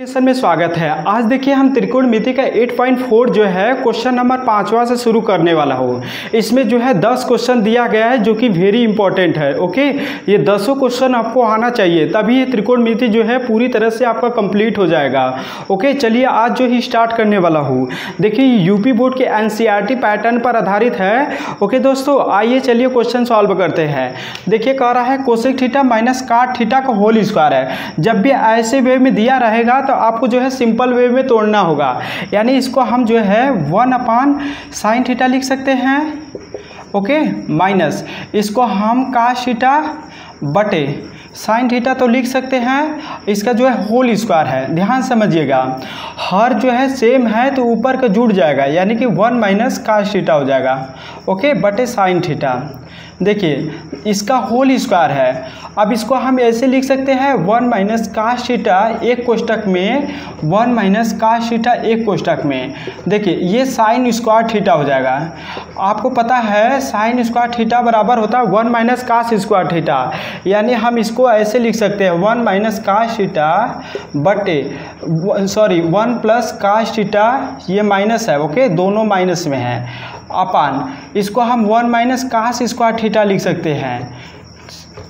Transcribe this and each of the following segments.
Question में स्वागत है। आज देखिए हम त्रिकोणमिति का 8.4 जो है क्वेश्चन नंबर पांचवा से शुरू करने वाला हूँ। इसमें जो है 10 क्वेश्चन दिया गया है, जो कि वेरी इंपॉर्टेंट है ओके ये दसों क्वेश्चन आपको आना चाहिए, तभी ये त्रिकोणमिति जो है पूरी तरह से आपका कंप्लीट हो जाएगा ओके चलिए आज जो ही स्टार्ट करने वाला हूँ। देखिए यूपी बोर्ड के एन पैटर्न पर आधारित है ओके दोस्तों, आइए चलिए क्वेश्चन सॉल्व करते हैं। देखिए, कह रहा है cosec theta minus cot theta का होल स्क्वायर है। जब भी ऐसे वे में दिया रहेगा तो आपको जो है सिंपल वे में तोड़ना होगा। यानी इसको हम जो है वन अपान साइन थीटा लिख सकते हैं। ओके माइनस इसको हम काश थीटा बटे साइन थीटा तो लिख सकते हैं। इसका जो है होल स्क्वायर है। ध्यान समझिएगा। हर जो है सेम है तो ऊपर का जुड़ जाएगा। यानी कि वन माइनस काश थीटा हो जाएगा। ओके बटे साइन थीटा देखिए, इसका होल स्क्वायर है। अब इसको हम ऐसे लिख सकते हैं वन माइनस काश थीटा एक कोष्टक में वन माइनस काश थीटा एक कोष्टक में। देखिए, ये साइन स्क्वायर थीटा हो जाएगा। आपको पता है साइन स्क्वायर थीटा बराबर होता है one minus cos square theta यानी हम इसको ऐसे लिख सकते हैं वन माइनस काश थीटा बटे sorry one plus cos theta ये माइनस है ओके दोनों माइनस में है। अपान। इसको हम one minus cos square theta लिख सकते हैं?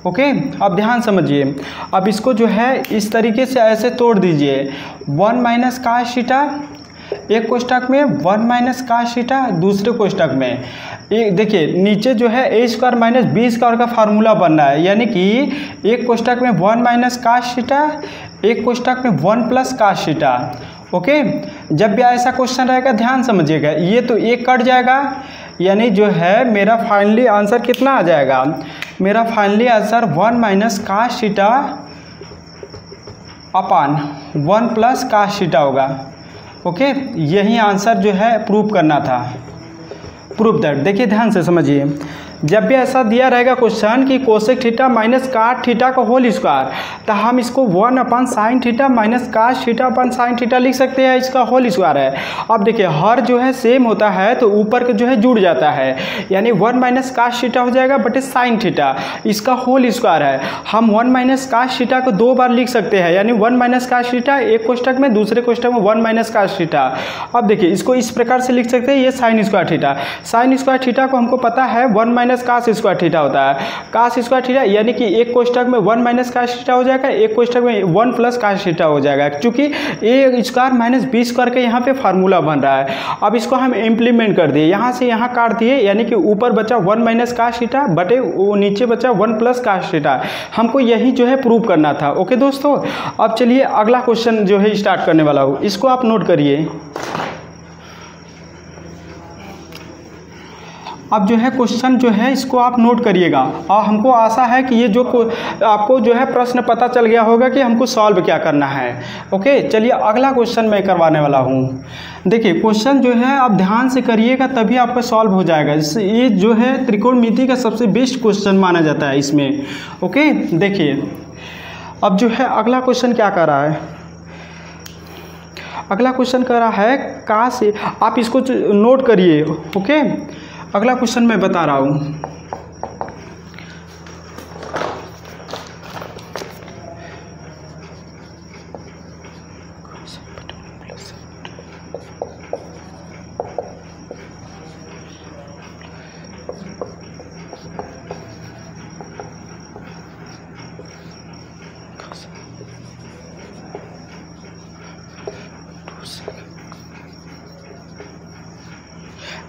ओके? अब ध्यान समझिए। अब इसको जो है, इस तरीके से ऐसे तोड़ दीजिए। One minus cos theta? एक कोष्टक में वन माइनस काश सीटा दूसरे कोष्टक में। एक देखिए, नीचे जो है A square minus B square का फार्मूला बन रहा है। यानी कि एक कोष्टक में वन माइनस काश सीटा एक कोष्टक में one plus cos theta? Okay जब भी ऐसा क्वेश्चन रहेगा, ध्यान समझिएगा। ये तो एक कट जाएगा, यानी जो है, मेरा फाइनली आंसर कितना आ जाएगा? मेरा finally answer one minus cos theta upon one plus cos theta होगा। ओके यही आंसर जो है प्रूव करना था। प्रूफ दैट देखिए, ध्यान से समझिए। जब भी ऐसा दिया रहेगा क्वेश्चन कि cosec theta minus cot theta का होल स्क्वायर तो हम इसको one upon sine theta minus cos theta upon sine theta लिख सकते हैं, इसका होल स्क्वायर है। अब देखिए, हर जो है सेम होता है तो ऊपर का जो है जुड़ जाता है। यानी वन माइनस काश थीटा हो जाएगा बटे साइन थीटा इसका होल स्क्वायर है। हम वन माइनस काश थीटा को दो बार लिख सकते हैं, यानी वन माइनस काश थीटा एक कोष्टक में, दूसरे कोष्टक में वन माइनस काश थीटा अब देखिए, इसको इस प्रकार से लिख सकते हैं, ये sine square theta sine square theta को हमको पता है वन काश स्क्वायर थीटा होता है। काश स्क्वायर थीटा यानी कि एक कोष्टक में वन माइनस काश थीटा हो जाएगा, एक कोष्टक में वन प्लस काश थीटा हो जाएगा। क्योंकि A square minus B square का यहाँ पे फार्मूला बन रहा है। अब इसको हम इम्प्लीमेंट कर दिए। यहाँ से यहाँ काट दिए, यानी कि ऊपर बचा वन माइनस काश थीटा बटे नीचे बचा वन प्लस काश थीटा हमको यही जो है प्रूव करना था। ओके दोस्तों, अब चलिए अगला क्वेश्चन जो है स्टार्ट करने वाला हूँ। इसको आप नोट करिए। अब जो है क्वेश्चन जो है, इसको आप नोट करिएगा। और हमको आशा है कि ये जो आपको जो है प्रश्न पता चल गया होगा कि हमको सॉल्व क्या करना है। ओके चलिए अगला क्वेश्चन मैं करवाने वाला हूँ। देखिए क्वेश्चन जो है, आप ध्यान से करिएगा, तभी आपका सॉल्व हो जाएगा। ये जो है त्रिकोणमिति का सबसे बेस्ट क्वेश्चन माना जाता है इसमें। ओके देखिए, अब जो है अगला क्वेश्चन क्या कर रहा है? अगला क्वेश्चन कर रहा है, कहाँ से, आप इसको नोट करिए। ओके अगला क्वेश्चन मैं बता रहा हूँ।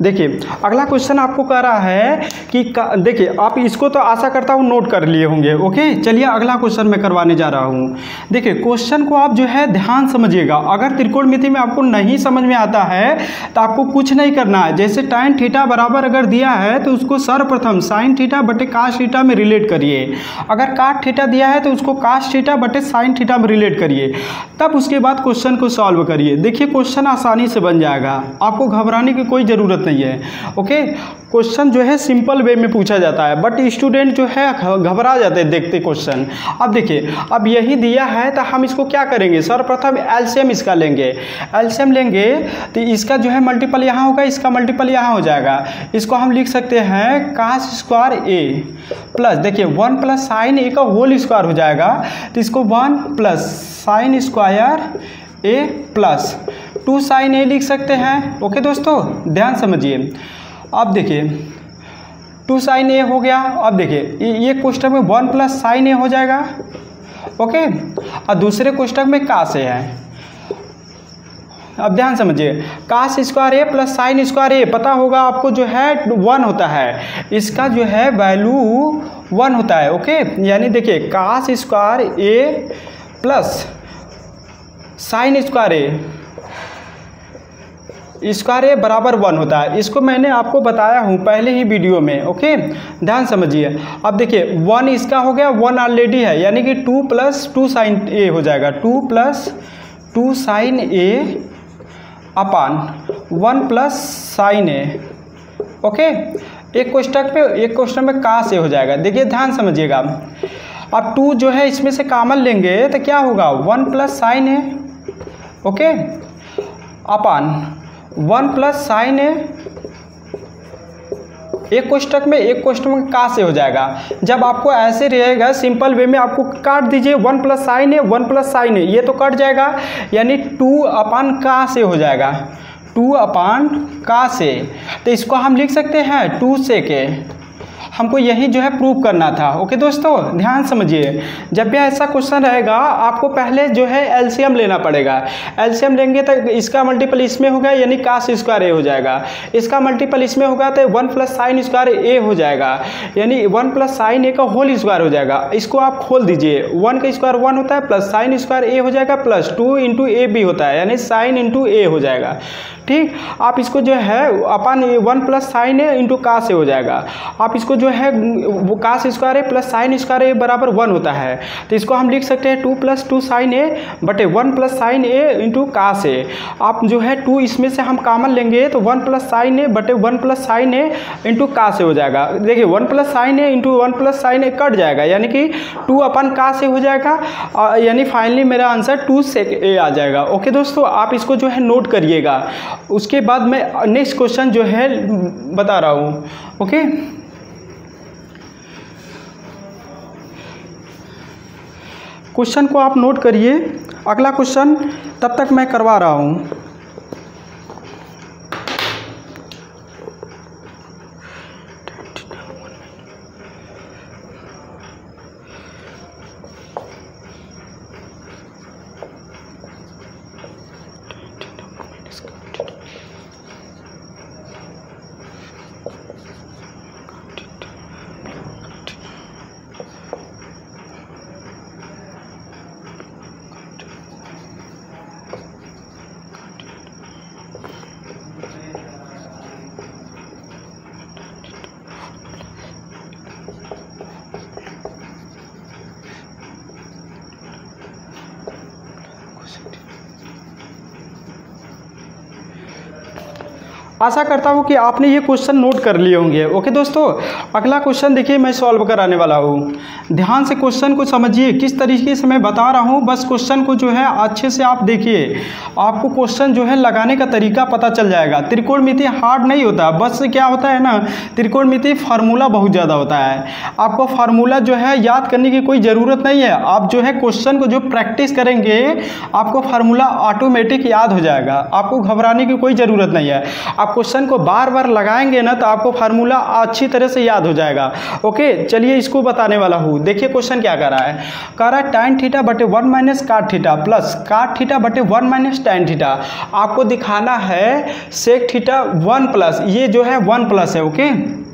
देखिए, अगला क्वेश्चन आपको कह रहा है कि देखिए, आप इसको तो आशा करता हूँ नोट कर लिए होंगे ओके चलिए अगला क्वेश्चन मैं करवाने जा रहा हूँ। देखिए क्वेश्चन को आप जो है ध्यान समझिएगा। अगर त्रिकोणमिति में आपको नहीं समझ में आता है तो आपको कुछ नहीं करना है। जैसे टाइन थीटा बराबर अगर दिया है तो उसको सर्वप्रथम साइन थीटा बटे काश थीटा में रिलेट करिए। अगर काट थीटा दिया है तो उसको काश थीटा बटे साइन थीटा में रिलेट करिए। तब उसके बाद क्वेश्चन को सॉल्व करिए। देखिए क्वेश्चन आसानी से बन जाएगा। आपको घबराने की कोई ज़रूरत नहीं है। ओके क्वेश्चन जो है सिंपल वे में पूछा जाता है बट स्टूडेंट जो है घबरा जाते हैं देखते क्वेश्चन अब देखिए, अब यही दिया है तो हम इसको क्या करेंगे? सर्वप्रथम एल्शियम इसका लेंगे। एल्शियम लेंगे तो इसका जो है मल्टीपल यहाँ होगा, इसका मल्टीपल यहाँ हो जाएगा। इसको हम लिख सकते हैं कास स्क्वायर ए प्लस देखिए वन प्लस साइन ए का होल स्क्वायर हो जाएगा। तो इसको one plus sine square A plus two sine A लिख सकते हैं। ओके दोस्तों, ध्यान समझिए। अब देखिए टू साइन ए हो गया। अब देखिए, ये क्वेश्चन में वन प्लस साइन ए हो जाएगा। ओके? और दूसरे कोष्टक में का से है? अब ध्यान समझिए cos square A plus sine square A पता होगा आपको जो है वन होता है। इसका जो है वैल्यू वन होता है, ओके? यानी देखिए cos square A plus sine square A square A बराबर वन होता है। इसको मैंने आपको बताया हूँ पहले ही वीडियो में, ओके? ध्यान समझिए। अब देखिए, वन इसका हो गया, वन ऑलरेडी है, यानी कि two plus two sine A हो जाएगा। Two plus two sine A upon one plus sine A okay? एक क्वेश्चन पे, एक क्वेश्चन में का से हो जाएगा। देखिए, ध्यान समझिएगा। अब टू जो है, इसमें से कामन लेंगे तो क्या होगा? One plus sine A okay? Upon one plus sine A, एक कोष्टक में, एक क्वेश्चन में का से हो जाएगा। जब आपको ऐसे रहेगा, सिंपल वे में आपको काट दीजिए, वन प्लस साइन है वन प्लस साइन है ये तो कट जाएगा, यानी टू अपान का से हो जाएगा। टू अपान का से तो इसको हम लिख सकते हैं टू से के। हमको यही जो है प्रूव करना था। ओके दोस्तों, ध्यान समझिए। जब भी ऐसा क्वेश्चन रहेगा, आपको पहले जो है एलसीएम लेना पड़ेगा। एलसीएम लेंगे तो इसका मल्टीपल इसमें होगा यानी कास स्क्वायर ए हो जाएगा। इसका मल्टीपल इसमें होगा तो one plus sine square A हो जाएगा। यानी वन प्लस साइन ए का होल स्क्वायर हो जाएगा। इसको आप खोल दीजिए। वन का स्क्वायर वन होता है प्लस साइन स्क्वायर ए हो जाएगा plus two into A B होता है। यानी साइन इंटू ए हो जाएगा। ठीक? आप इसको जो है, upon one plus sine A into का से हो जाएगा। आप इसको जो है, वो cos square A plus sine square A बराबर वन होता है। तो इसको हम लिख सकते हैं two plus two sine A बटे one plus sine A into cos A आप जो है टू इसमें से हम कामन लेंगे तो वन प्लस साइन ए बटे one plus sine A into का से हो जाएगा। देखिए one plus sine A into one plus sine A cut जाएगा, यानी कि टू अपन का से हो जाएगा। यानी फाइनली मेरा आंसर टू से ए आ जाएगा। ओके दोस्तों, आप इसको जो है नोट करिएगा। उसके बाद मैं नेक्स्ट क्वेश्चन जो है, बता रहा हूँ। ओके क्वेश्चन को आप नोट करिए। अगला क्वेश्चन तब तक मैं करवा रहा हूँ। आशा करता हूँ कि आपने ये क्वेश्चन नोट कर लिए होंगे। ओके दोस्तों, अगला क्वेश्चन देखिए, मैं सॉल्व कराने वाला हूँ। ध्यान से क्वेश्चन को समझिए, किस तरीके से मैं बता रहा हूँ, बस क्वेश्चन को जो है अच्छे से आप देखिए। आपको क्वेश्चन जो है लगाने का तरीका पता चल जाएगा। त्रिकोणमिति हार्ड नहीं होता, बस क्या होता है ना त्रिकोणमिति फार्मूला बहुत ज़्यादा होता है। आपको फार्मूला जो है याद करने की कोई ज़रूरत नहीं है। आप जो है क्वेश्चन को जो प्रैक्टिस करेंगे, आपको फार्मूला ऑटोमेटिक याद हो जाएगा। आपको घबराने की कोई ज़रूरत नहीं है। आप क्वेश्चन को बार बार लगाएँगे ना तो आपको फार्मूला अच्छी तरह से याद हो जाएगा। ओके चलिए इसको बताने वाला हूँ। देखिए क्वेश्चन क्या कर रहा है। कह रहा है टाइन थीटा बटे one minus cot theta plus cot theta बटे वन माइनस टाइन थीटा आपको दिखाना है सेक थीटा वन प्लस ये जो है वन प्लस है ओके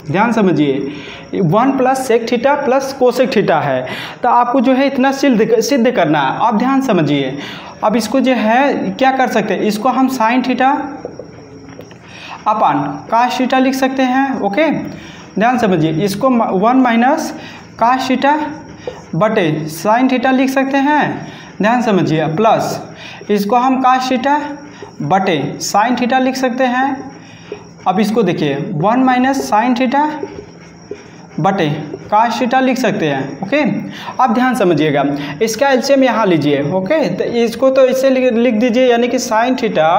ध्यान समझिए। One plus sec theta plus cosec theta है। तो आपको जो है इतना सिद्ध सिद्ध करना है। आप ध्यान समझिए। अब इसको जो है, क्या कर सकते हैं? इसको हम साइन थीटा अपन काश थीटा लिख सकते हैं ओके ध्यान समझिए, इसको वन माइनस काश थीटा बटे साइन थीटा लिख सकते हैं। ध्यान समझिए प्लस इसको हम काश बटे साइन थीटा लिख सकते हैं। अब इसको देखिए वन माइनस साइन थीटा बटे काश लिख सकते हैं ओके अब ध्यान समझिएगा, इसका एल्शियम यहाँ लीजिए ओके तो इसको तो इससे लिख दीजिए, यानी कि साइन थीटा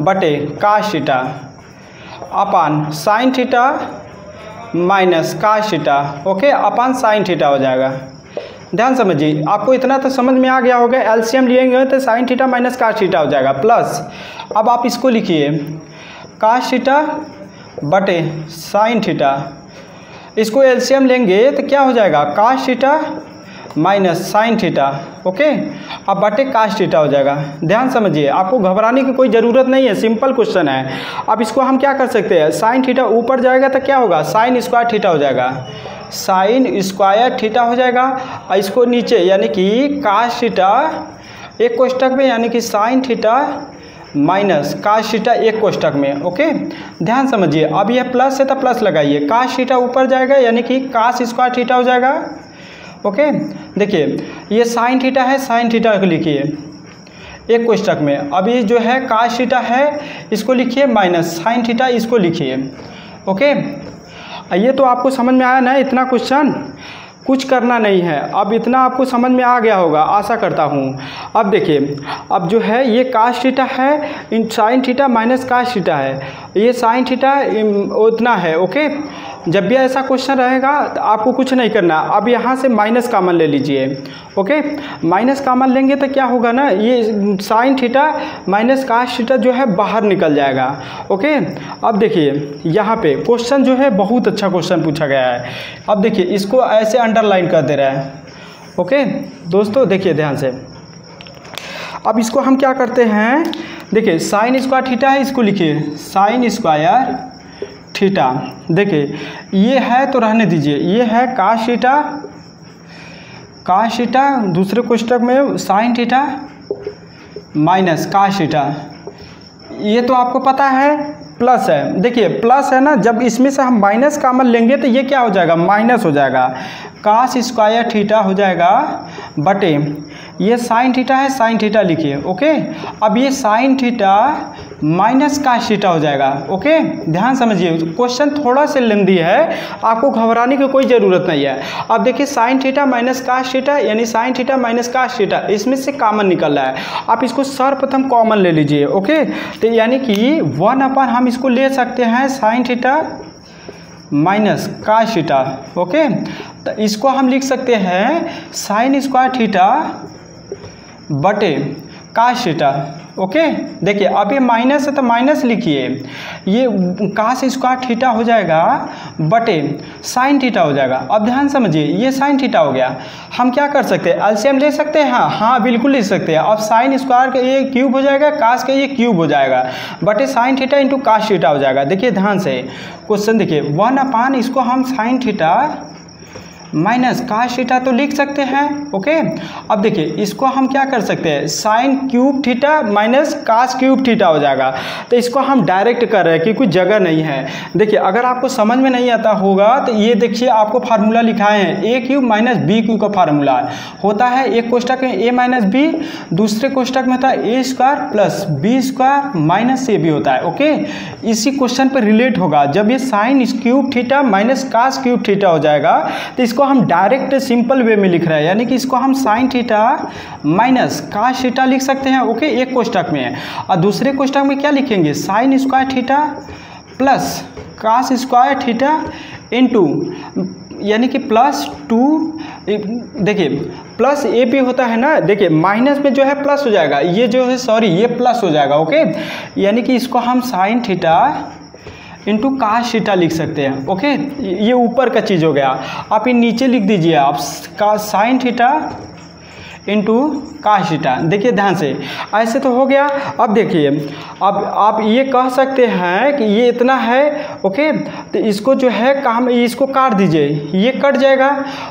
बटे cos upon sine theta minus cos theta okay upon sine theta हो जाएगा। ध्यान समझिए, आपको इतना तो समझ में आ गया होगा एलसीएम लिएँगे तो sine theta minus cos theta हो जाएगा प्लस अब आप इसको लिखिए काश थीटा बटे साइन थीटा इसको एलसीएम लेंगे तो क्या हो जाएगा cos theta minus sine theta, okay? अब बटे काश थीटा हो जाएगा। ध्यान समझिए, आपको घबराने की कोई ज़रूरत नहीं है, सिंपल क्वेश्चन है। अब इसको हम क्या कर सकते हैं? साइन थीटा ऊपर जाएगा तो क्या होगा? साइन स्क्वायर थीटा हो जाएगा। साइन स्क्वायर थीटा हो जाएगा, और इसको नीचे, यानी कि काश थीटा एक कोष्टक में, यानी कि sine theta minus cos theta एक कोष्टक में, ओके? ध्यान समझिए, अब यह प्लस है तो प्लस लगाइए। काश थीटा ऊपर जाएगा, यानी कि काश स्क्वायर थीटा हो जाएगा। ओके देखिए, ये साइन थीटा है साइन थीटा को लिखिए। एक कोष्टक में, अभी जो है काश थीटा है, इसको लिखिए माइनस साइन थीटा इसको लिखिए। ओके ये तो आपको समझ में आया ना इतना क्वेश्चन कुछ करना नहीं है। अब इतना आपको समझ में आ गया होगा, आशा करता हूँ। अब देखिए, अब जो है ये काश थीटा है, इन sine theta minus cos theta है। ये साइन थीटा उतना है, ओके? जब भी ऐसा क्वेश्चन रहेगा तो आपको कुछ नहीं करना। अब यहाँ से माइनस कामन ले लीजिए, ओके? माइनस कामन लेंगे तो क्या होगा ना, ये sine theta minus cos theta जो है, बाहर निकल जाएगा, ओके? अब देखिए, यहाँ पे क्वेश्चन जो है, बहुत अच्छा क्वेश्चन पूछा गया है। अब देखिए, इसको ऐसे अंडरलाइन कर दे रहा है, ओके? दोस्तों, देखिए ध्यान से। अब इसको हम क्या करते हैं? देखिए साइन स्क्वायर थीटा है, इसको लिखिए। साइन स्क्वायर थीटा देखिए, ये है तो रहने दीजिए। ये है काश थीटा काश थीटा दूसरे कोष्टक में sine theta minus cos theta ये तो आपको पता है प्लस है। देखिए प्लस है ना, जब इसमें से हम माइनस कामन लेंगे तो ये क्या हो जाएगा? माइनस हो जाएगा। काश स्क्वायर थीटा हो जाएगा बटे। ये साइन थीटा है, साइन थीटा लिखिए, ओके? अब ये sine theta minus cos theta हो जाएगा, ओके? ध्यान समझिए, क्वेश्चन थोड़ा सा लेंदी है, आपको घबराने की कोई ज़रूरत नहीं है। अब देखिए, sine theta minus cos theta, यानी sine theta minus cos theta, इसमें से कॉमन निकल रहा है। आप इसको सर्वप्रथम कॉमन ले लीजिए, ओके? तो यानी कि वन अपन हम इसको ले सकते हैं, sine theta minus cos theta, okay? तो इसको हम लिख सकते हैं, साइन स्क्वायर थीटा बटे काश थीटा, ओके? देखिए अब ये माइनस है तो माइनस लिखिए। ये काश स्क्वायर थीटा हो जाएगा, बटे साइन थीटा हो जाएगा। अब ध्यान समझिए, ये साइन थीटा हो गया। हम क्या कर सकते हैं? एलसीएम ले सकते हैं? हाँ हाँ बिल्कुल ले सकते हैं। अब साइन स्क्वायर का ये क्यूब हो जाएगा, काश का ये क्यूब हो जाएगा। बटे sine theta into cos theta हो जाएगा। देखिए, ध्यान से, क्वेश्चन देखिए, वन अपान इसको हम sine theta minus cos theta तो लिख सकते हैं ओके अब देखिए, इसको हम क्या कर सकते हैं? Sine cube theta minus cos cube theta हो जाएगा। तो इसको हम डायरेक्ट कर रहे हैं कि कुछ जगह नहीं है। देखिए, अगर आपको समझ में नहीं आता होगा तो ये देखिए, आपको फार्मूला लिखाए हैं। A cube minus B cube का फार्मूला होता है एक कोष्टक में ए माइनस बी दूसरे कोष्टक में होता है A square plus B square minus A B होता है ओके इसी क्वेश्चन पर रिलेट होगा। जब ये sine cube theta minus cos cube theta हो जाएगा तो इसको हम डायरेक्ट सिंपल वे में लिख रहे हैं, यानी कि इसको हम sine theta minus cos theta लिख सकते हैं ओके एक कोष्टक में। और दूसरे कोष्टक में क्या लिखेंगे? Sine square theta plus cos square theta into यानी कि प्लस टू देखिए प्लस ए पी होता है ना, देखिए माइनस में जो है प्लस हो जाएगा। ये जो है सॉरी ये प्लस हो जाएगा ओके यानी कि इसको हम sine theta into cos theta लिख सकते हैं ओके ये ऊपर का चीज़ हो गया। आप ये नीचे लिख दीजिए, आप का sine theta into cos theta देखिए ध्यान से, ऐसे तो हो गया। अब देखिए, अब आप ये कह सकते हैं कि ये इतना है ओके तो इसको जो है काम इसको काट दीजिए। ये कट जाएगा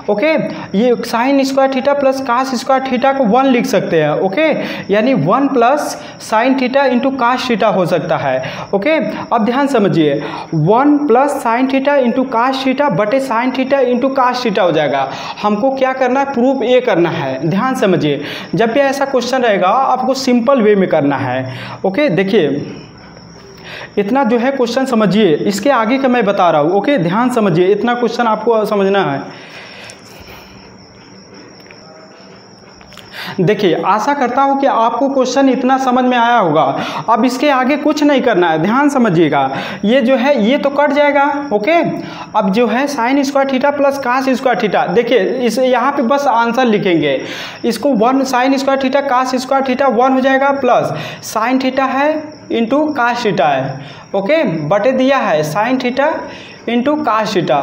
ओके ये sine square theta plus cos square theta को वन लिख सकते हैं ओके यानी one plus sine theta into cos theta हो सकता है ओके अब ध्यान समझिए one plus sine theta into cos theta बटे sine theta into cos theta हो जाएगा। हमको क्या करना है? प्रूफ ए करना है। ध्यान समझिए। जब भी ऐसा क्वेश्चन रहेगा, आपको सिंपल वे में करना है। ओके देखिए, इतना जो है क्वेश्चन समझिए। इसके आगे का मैं बता रहा हूँ। ओके ध्यान समझिए। इतना क्वेश्चन आपको समझना है। देखिए, आशा करता हूँ कि आपको क्वेश्चन इतना समझ में आया होगा। अब इसके आगे कुछ नहीं करना है। ध्यान समझिएगा। ये जो है, ये तो कट जाएगा ओके अब जो है sine square theta plus cos square theta देखिए, इस, यहाँ पे बस आंसर लिखेंगे। इसको one sine square theta cos square theta one हो जाएगा प्लस साइन थीटा है इंटू कास थीटा है ओके बटे दिया है sine theta into cos theta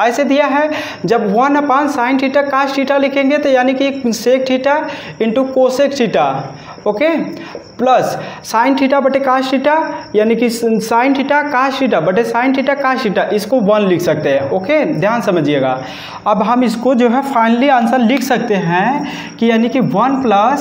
ऐसे दिया है, जब one upon sine theta cos theta लिखेंगे तो यानी कि sec theta into cosec theta okay plus sine theta बटे काश थीटा यानी कि साइन थीटा काश थीटा बटे साइन थीटा काश थीटा इसको वन लिख सकते हैं ओके ध्यान समझिएगा। अब हम इसको जो है फाइनली आंसर लिख सकते हैं कि यानी कि one plus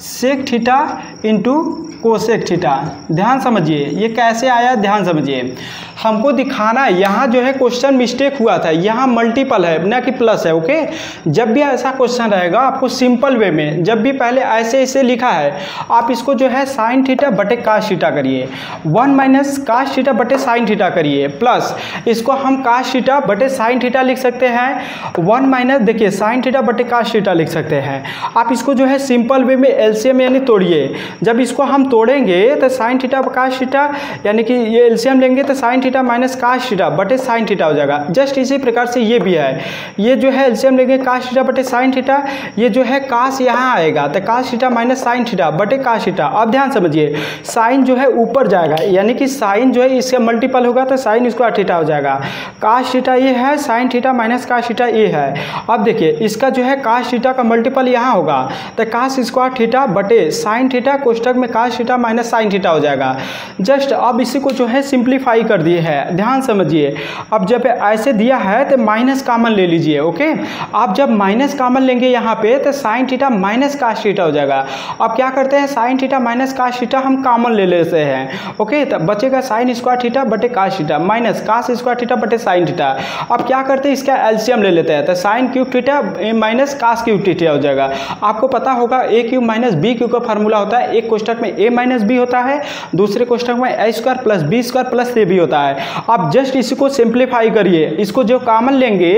sec theta into cosec theta ध्यान समझिए, ये कैसे आया? ध्यान समझिए। हमको दिखाना है, यहाँ जो है क्वेश्चन मिस्टेक हुआ था, यहाँ मल्टीपल है, ना कि प्लस है ओके जब भी ऐसा क्वेश्चन रहेगा, आपको सिंपल वे में, जब भी पहले ऐसे ऐसे लिखा है, आप इसको जो है साइन थीटा बटे काश थीटा करिए। वन माइनस काश थीटा बटे साइन थीटा करिए प्लस इसको हम काश थीटा बटे साइन थीटा लिख सकते हैं। वन माइनस देखिए साइन थीटा बटे काश थीटा लिख सकते हैं। आप इसको जो है सिंपल वे में एलसीएम यानी तोड़िए। जब इसको हम तोड़ेंगे तो साइन थीटा काश थीटा यानी कि ये एलसीएम लेंगे तो sine theta minus cos theta बटे साइन थीटा हो जाएगा। जस्ट इसी प्रकार से ये भी है। ये जो है एलसीएम लेंगे काश थीटा बटे साइन थीटा ये जो है काश यहाँ आएगा तो काश थीटा माइनस साइन थीटा बटे काश थीटा अब ध्यान समझिए साइन जो है ऊपर जाएगा, यानी कि साइन जो है इससे मल्टीपल होगा तो साइन स्क्वायर थीटा हो जाएगा। काश थीटा ये है sine theta minus cos theta ये है। अब देखिए, इसका जो है काश थीटा का मल्टीपल यहाँ होगा तो काश स्क्वायर थीटा बटे साइन थीटा कोष्टक में cos theta minus sine theta हो जाएगा। जस्ट अब इसी को जो है सिंप्लीफाई कर दिए है। ध्यान समझिए, अब जब ऐसे दिया है तो माइनस कामन ले लीजिए, ओके? आप जब माइनस कामन लेंगे यहाँ पे तो sine theta minus cos theta हो जाएगा। अब क्या करते हैं, sine theta minus cos theta हम कामन ले लेते हैं, ओके? तो बचेगा साइन स्क्वायर थीटा बटे cos theta, minus cos square theta बटे साइन थीटा। अब क्या करते हैं, इसका एल्सियम ले लेते हैं तो sine cube theta minus cos cube theta हो जाएगा। आपको पता होगा, A cube minus B cube का फार्मूला होता है, एक कोष्टक में ए माइनस बी होता है, दूसरे कोष्टक में A square plus B square plus A B होता है। आप जस्ट इसको सिंप्लीफाई करिए। इसको जो कामन लेंगे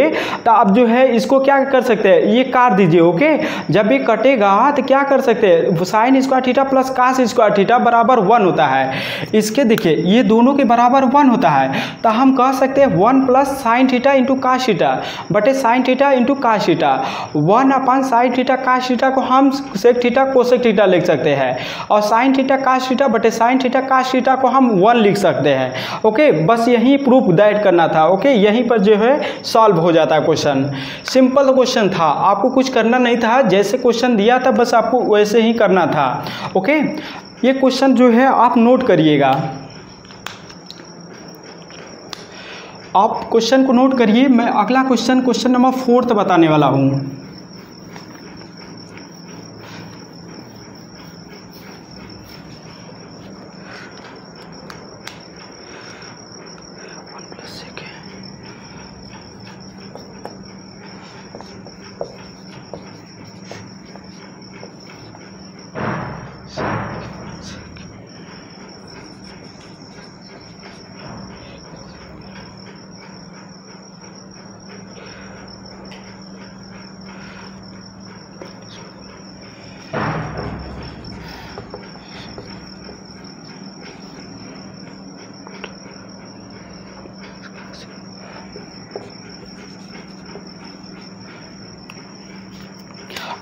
तो आप जो है, इसको क्या कर सकते हैं? ये काट दीजिए ओके जब ये कटेगा तो क्या कर सकते हैं? Sine square theta plus cos square theta बराबर वन होता है। इसके देखिए, ये दोनों के बराबर वन होता है। तो हम कह सकते हैं one plus sine theta into cos theta बटे sine theta into cos theta one upon sine theta cos theta को हम सेक थीटा कोसेक थीटा लिख सकते हैं। और साइन थीटा काश थीटा बटे साइन थीटा काश थीटा को हम वन लिख सकते हैं। ओके बस यही प्रूफ दैट करना था। ओके यहीं पर जो है सॉल्व हो जाता है क्वेश्चन सिंपल क्वेश्चन था। आपको कुछ करना नहीं था। जैसे क्वेश्चन दिया था, बस आपको वैसे ही करना था। ओके ये क्वेश्चन जो है, आप नोट करिएगा। आप क्वेश्चन को नोट करिए। मैं अगला क्वेश्चन क्वेश्चन नंबर फोर्थ बताने वाला हूँ।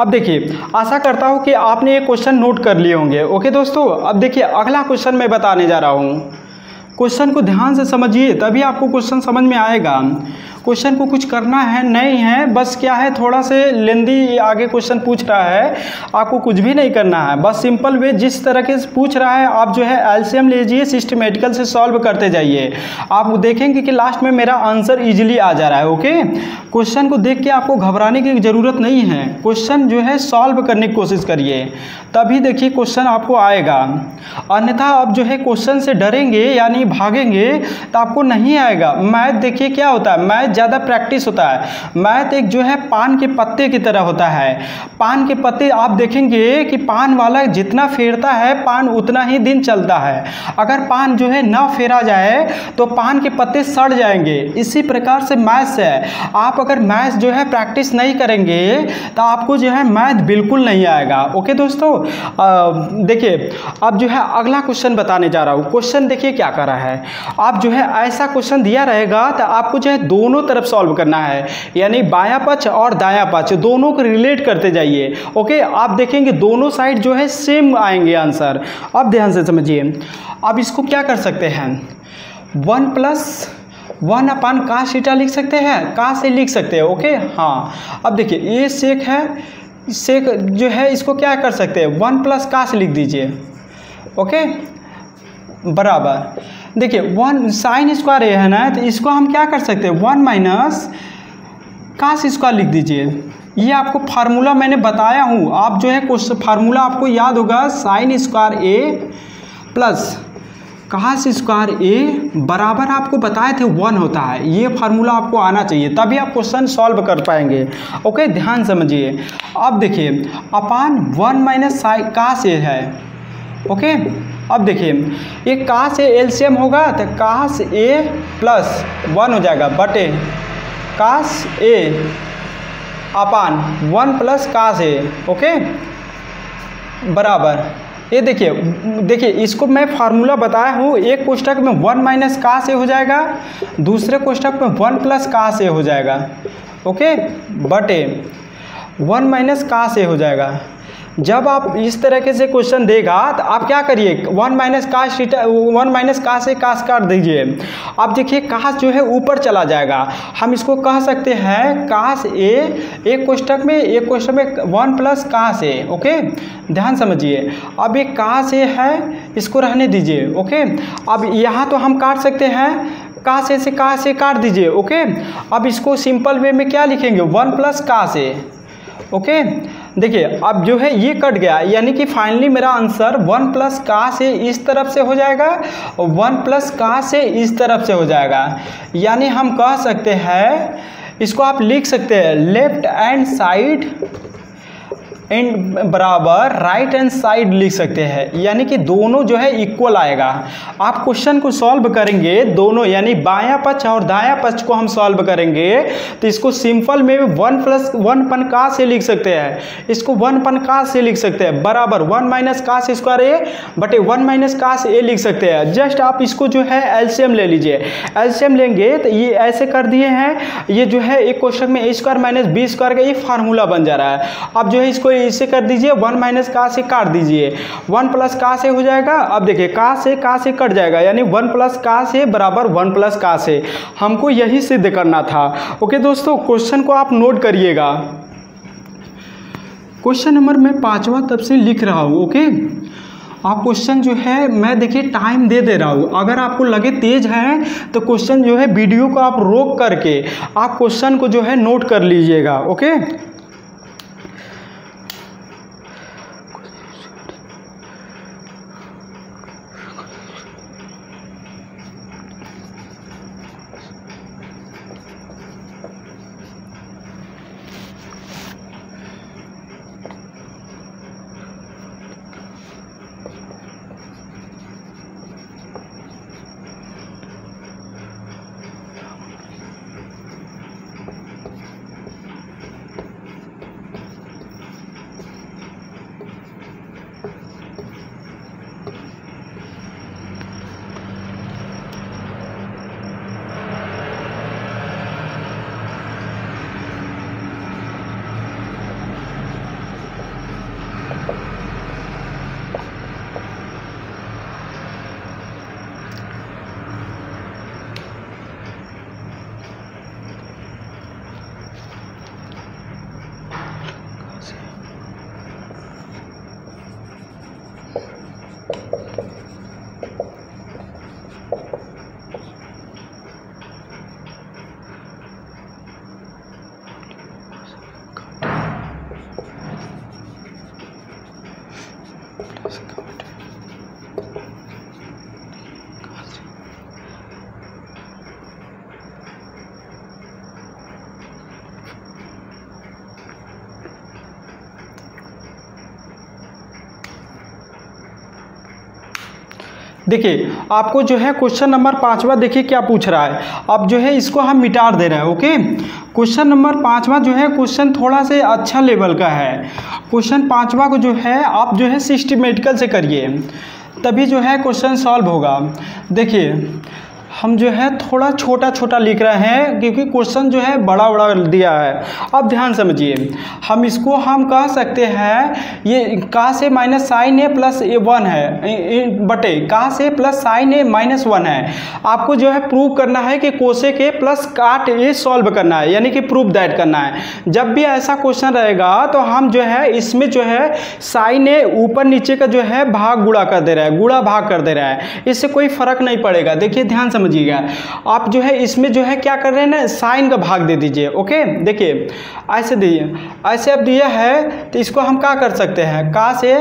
अब देखिए, आशा करता हूँ कि आपने ये क्वेश्चन नोट कर लिए होंगे। ओके दोस्तों, अब देखिए, अगला क्वेश्चन मैं बताने जा रहा हूँ। क्वेश्चन को ध्यान से समझिए, तभी आपको क्वेश्चन समझ में आएगा। क्वेश्चन को कुछ करना है, नहीं है, बस क्या है, थोड़ा से लेंदी आगे क्वेश्चन पूछ रहा है, आपको कुछ भी नहीं करना है। बस सिंपल वे, जिस तरह के पूछ रहा है, आप जो है एल्शियम लीजिए सिस्टमेटिकल से सॉल्व करते जाइए। आप देखेंगे कि लास्ट में मेरा आंसर ईजिली आ जा रहा है ओके क्वेश्चन को देख के आपको घबराने की ज़रूरत नहीं है। क्वेश्चन जो है, सॉल्व करने की कोशिश करिए। तभी देखिए क्वेश्चन आपको आएगा। अन्यथा आप जो है क्वेश्चन से डरेंगे, यानी भागेंगे तो आपको नहीं आएगा। मैथ देखिए क्या होता है, मैथ ज़्यादा प्रैक्टिस होता है। मैथ एक जो है पान के पत्ते की तरह होता है। पान के पत्ते आप देखेंगे कि पान वाला जितना फेरता है, पान उतना ही दिन चलता है। अगर पान जो है ना फेरा जाए तो पान के पत्ते सड़ जाएँगे। इसी प्रकार से मैथ्स है। आप अगर मैथ्स जो है प्रैक्टिस नहीं करेंगे तो आपको जो है मैथ बिल्कुल नहीं आएगा। ओके दोस्तों? देखिए, अब जो है अगला क्वेश्चन बताने जा रहा हूँ। क्वेश्चन देखिए क्या कर रहा है। आप जो है ऐसा क्वेश्चन दिया रहेगा तो आपको जो है दोनों तरफ़ सॉल्व करना है। यानी बाया पक्ष और दाया पक्ष दोनों को रिलेट करते जाइए। ओके आप देखेंगे दोनों साइड जो है सेम आएँगे आंसर अब ध्यान से समझिए। अब इसको क्या कर सकते हैं? वन प्लस वन अपान का सीटा लिख सकते हैं। का से लिख सकते हैं। ओके हाँ। अब देखिए ये सेक है। सेक जो है, इसको क्या कर सकते हैं? वन प्लस का से लिख दीजिए। ओके बराबर। देखिए वन साइन स्क्वायर ए है ना तो इसको हम क्या कर सकते हैं? वन माइनस कास स्क्वायर लिख दीजिए। ये आपको फार्मूला मैंने बताया हूँ। आप जो है क्वेश्चन फार्मूला आपको याद होगा sine square A plus cos square A बराबर आपको बताए थे वन होता है। ये फार्मूला आपको आना चाहिए, तभी आप क्वेश्चन सॉल्व कर पाएँगे। ओके ध्यान समझिए। अब देखिए, अपान वन माइनस कास ए है। ओके अब देखिए, ये कास ए एलसीएम होगा तो कास ए प्लस वन हो जाएगा, बटे cos A upon one plus cos A okay? बराबर। ये देखिए देखिए, इसको मैं फार्मूला बताया हूँ, एक कोष्टक में वन माइनस का से हो जाएगा, दूसरे कोष्टक में वन प्लस का से हो जाएगा, ओके? बटे वन माइनस का से हो जाएगा? जब आप इस तरीके से क्वेश्चन देगा तो आप क्या करिए? One minus cos one minus का से काश काट दीजिए। अब देखिए काश जो है ऊपर चला जाएगा। हम इसको कह सकते हैं काश ए एक क्वेश्चन में, एक क्वेश्चन में वन प्लस काश ए ओके ध्यान समझिए। अब ये काश ए है, इसको रहने दीजिए ओके अब यहाँ तो हम काट सकते हैं का से से का से काट दीजिए ओके अब इसको सिंपल वे में क्या लिखेंगे? वन प्लस का से ओके देखिए, अब जो है ये कट गया, यानी कि फाइनली मेरा आंसर वन प्लस का से इस तरफ़ से हो जाएगा वन प्लस का से इस तरफ़ से हो जाएगा। यानी हम कह सकते हैं, इसको आप लिख सकते हैं लेफ़्ट एंड साइड एंड बराबर राइट हैंड साइड लिख सकते हैं। यानी कि दोनों जो है इक्वल आएगा। आप क्वेश्चन को सॉल्व करेंगे, दोनों, यानी बाया पक्ष और दाया पक्ष को हम सॉल्व करेंगे। तो इसको सिंपल में वन प्लस वन पन का से लिख सकते हैं। इसको वन पन का से लिख सकते हैं। बराबर वन माइनस का से स्क्वायर ए बटे वन माइनस का से ए लिख सकते हैं। जस्ट आप इसको जो है एलसीएम ले लीजिए। एलसीएम लेंगे तो ये ऐसे कर दिए हैं। ये जो है एक क्वेश्चन में A square minus B square का ये फार्मूला बन जा रहा है। अब जो है इसको इसे कर दीजिए, वन माइनस का से काट दीजिए। वन प्लस का से हो जाएगा, अब देखिए, का से का से कट जाएगा, यानी वन प्लस का से बराबर वन प्लस का से। हमको यही सिद्ध करना था। ओके दोस्तों, क्वेश्चन को आप नोट करिएगा। क्वेश्चन नंबर मैं पांचवा तब से लिख रहा हूँ, ओके? आप क्वेश्चन जो है, मैं देखिए, टाइम दे दे रहा हूँ। अगर आपको लगे तेज है तो क्वेश्चन जो है, वीडियो को आप रोक करके आप क्वेश्चन को जो है, नोट कर लीजिएगा, ओके? देखिए, आपको जो है क्वेश्चन नंबर पाँचवा देखिए क्या पूछ रहा है। अब जो है इसको हम मिटा दे रहे हैं ओके क्वेश्चन नंबर पाँचवा जो है क्वेश्चन थोड़ा से अच्छा लेवल का है। क्वेश्चन पाँचवा को जो है, आप जो है सिस्टमेटिकल से करिए। तभी जो है क्वेश्चन सॉल्व होगा। देखिए हम जो है थोड़ा छोटा छोटा लिख रहे हैं, क्योंकि क्वेश्चन जो है बड़ा बड़ा दिया है। अब ध्यान समझिए, हम इसको हम कह सकते हैं, ये का से minus sine A plus A one है? बटे का से plus sine A minus one है? आपको जो है प्रूव करना है कि कोसे के प्लस काट ए सॉल्व करना है, यानी कि प्रूफ दैट करना है। जब भी ऐसा क्वेश्चन रहेगा तो हम जो है इसमें जो है साइन ए ऊपर नीचे का जो है भाग गुड़ा कर दे रहा है गुड़ा भाग कर दे रहा है। इससे कोई फ़र्क नहीं पड़ेगा। देखिए, ध्यान समझ समझिएगा। आप जो है इसमें जो है क्या कर रहे हैं ना, साइन का भाग दे दीजिए, ओके? देखिए, ऐसे दिए ऐसे अब दिया है तो इसको हम क्या कर सकते हैं? का से?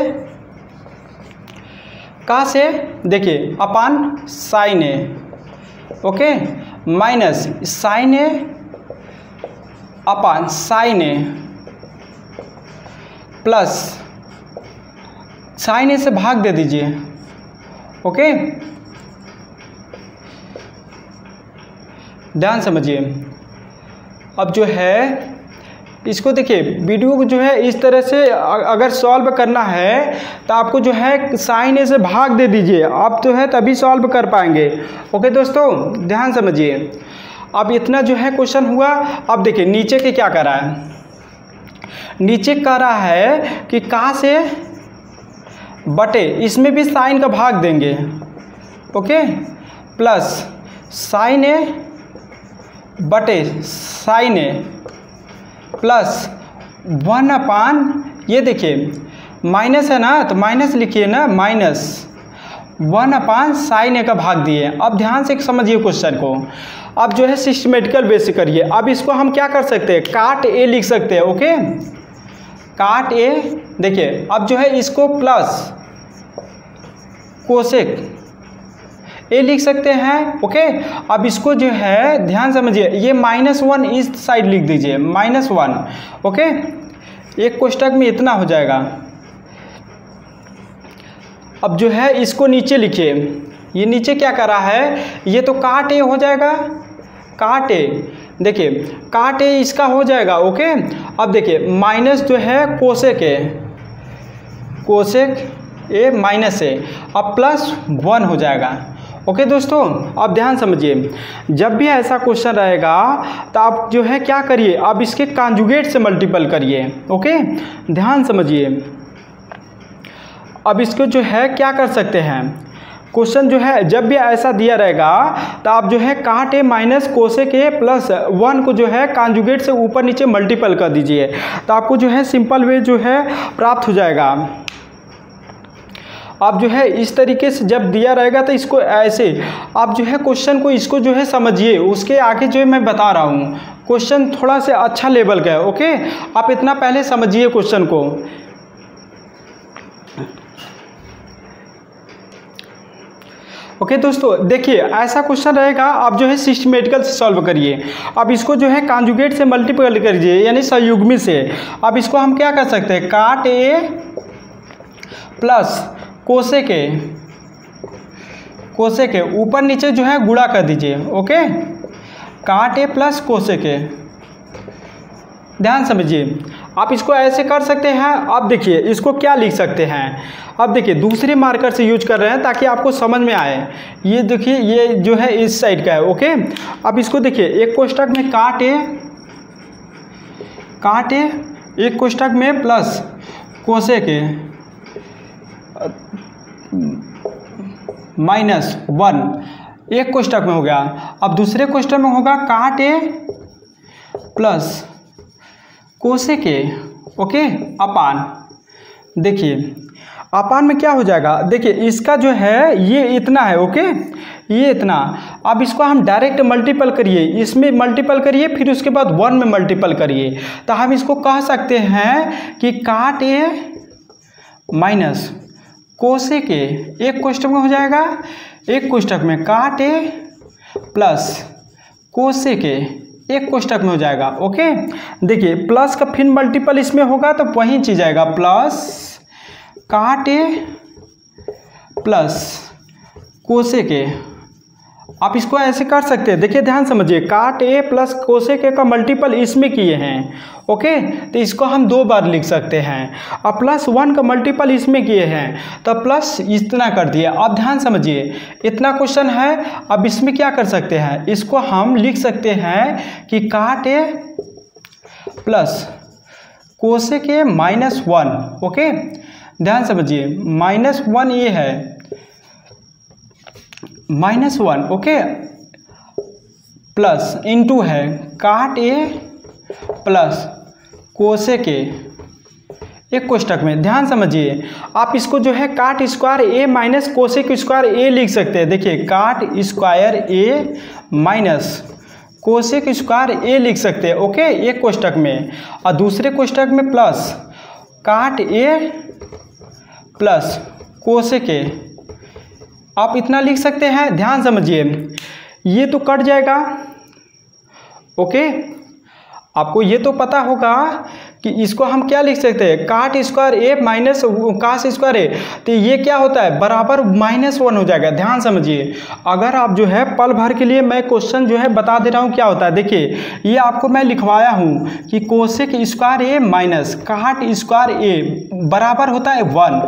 का से? देखिए, upon sine A, okay? Minus sine A, upon sine A, plus sine A से भाग दे दीजिए, ओके? ध्यान समझिए। अब जो है, इसको देखिए वीडियो को जो है, इस तरह से अगर सॉल्व करना है तो आपको जो है, साइन ए से भाग दे दीजिए। आप जो है, तभी सॉल्व कर पाएँगे। ओके दोस्तों, ध्यान समझिए। अब इतना जो है क्वेश्चन हुआ। अब देखिए, नीचे के क्या कर है? नीचे कह रहा है कि कहाँ से? बटे। इसमें भी साइन का भाग देंगे। ओके प्लस साइन ए बटे sine A plus one upon, ये देखिए, माइनस है ना तो माइनस लिखिए ना, minus one upon sine A का भाग दिए। अब ध्यान से समझिए क्वेश्चन को। अब जो है सिस्टमेटिकल बेस करिए। अब इसको हम क्या कर सकते हैं? काट ए लिख सकते हैं, ओके? काट ए, देखिए, अब जो है इसको प्लस कोसेक ए लिख सकते हैं, ओके? अब इसको जो है, ध्यान समझिए, ये माइनस वन इस साइड लिख दीजिए माइनस वन ओके? एक कोष्टक में इतना हो जाएगा। अब जो है, इसको नीचे लिखिए। ये नीचे क्या कर रहा है? ये तो काट ए हो जाएगा। काट ए। देखिए, काट ए इसका हो जाएगा, ओके? अब देखिए माइनस जो है cosec A. Cosec A minus A. अब प्लस वन हो जाएगा। ओके दोस्तों अब ध्यान समझिए। जब भी ऐसा क्वेश्चन रहेगा तो आप जो है क्या करिए? आप इसके कांजुगेट से मल्टीपल करिए ओके ध्यान समझिए। अब इसको जो है क्या कर सकते हैं? क्वेश्चन जो है, जब भी ऐसा दिया रहेगा तो आप जो है काट ए माइनस कोसे के प्लस वन को जो है कांजुगेट से ऊपर नीचे मल्टीपल कर दीजिए। तो आपको जो है सिंपल वे जो है प्राप्त हो जाएगा। आप जो है इस तरीके से जब दिया रहेगा तो इसको ऐसे आप जो है क्वेश्चन को इसको जो है समझिए। उसके आगे जो है मैं बता रहा हूँ। क्वेश्चन थोड़ा से अच्छा लेवल का है ओके आप इतना पहले समझिए क्वेश्चन को। ओके okay, दोस्तों देखिए ऐसा क्वेश्चन रहेगा आप जो है सिस्टमेटिकल से सॉल्व करिए। अब इसको जो है कांजुगेट से मल्टीपल करिए यानी संयुग्मी से। अब इसको हम क्या कर सकते हैं? काट ए प्लस कोसे के कोसे के, ऊपर नीचे जो है गुड़ा कर दीजिए, ओके? काट ए प्लस कोसे के। ध्यान समझिए, आप इसको ऐसे कर सकते हैं, अब देखिए, इसको क्या लिख सकते हैं? अब देखिए, दूसरे मार्कर से यूज़ कर रहे हैं ताकि आपको समझ में आए। ये देखिए, ये जो है इस साइड का है, ओके? अब इसको देखिए, एक कोष्टक में काट काट, एक कोष्टक में प्लस कोसे के। Minus one. एक कोष्टक में हो गया। अब दूसरे कोष्टक में होगा काट ए प्लस कोसे के ओके? अपान। देखिए, अपान में क्या हो जाएगा? देखिए, इसका जो है, ये इतना है, ओके? ये इतना। अब इसको हम डायरेक्ट मल्टीपल करिए। इसमें मल्टीपल करिए, फिर उसके बाद वन में मल्टीपल करिए। तो हम इसको कह सकते हैं कि काट ए माइनस कोसे के एक कोष्टक में हो जाएगा। एक कोष्टक में काट प्लस कोसे के एक कोष्टक में हो जाएगा। ओके? देखिए, प्लस का फिन मल्टीपल इसमें होगा तो वही चीज़ आएगा। प्लस काट प्लस कोसे के आप इसको ऐसे कर सकते हैं। देखिए, ध्यान समझिए काट ए प्लस कोसे के का मल्टीपल इसमें किए हैं, ओके? तो इसको हम दो बार लिख सकते हैं। अब प्लस वन का मल्टीपल इसमें किए हैं तो प्लस इतना कर दिए अब ध्यान समझिए, इतना क्वेश्चन है, अब इसमें क्या कर सकते हैं? इसको हम लिख सकते हैं कि काट A plus cosec minus one okay? ध्यान समझिए माइनस वन ये है। Minus one, okay? Plus into है, काट ए प्लस कोसे के एक कोष्टक में, ध्यान समझिए, आप इसको जो है cot square A minus cosec square A लिख सकते हैं। देखिए, cot square A minus cosec square A लिख सकते हैं, ओके? एक कोष्टक में। और दूसरे कोष्टक में प्लस, काट ए प्लस कोसेक ए। आप इतना लिख सकते हैं? ध्यान समझिए। ये तो कट जाएगा। ओके? आपको ये तो पता होगा कि इसको हम क्या लिख सकते हैं? Cot square A minus cos square A तो ये क्या होता है? बराबर माइनस वन हो जाएगा। ध्यान समझिए। अगर आप जो है पल भर के लिए मैं क्वेश्चन जो है बता दे रहा हूँ, क्या होता है? देखिए, ये आपको मैं लिखवाया हूँ कि cosec square A minus cot square A बराबर होता है वन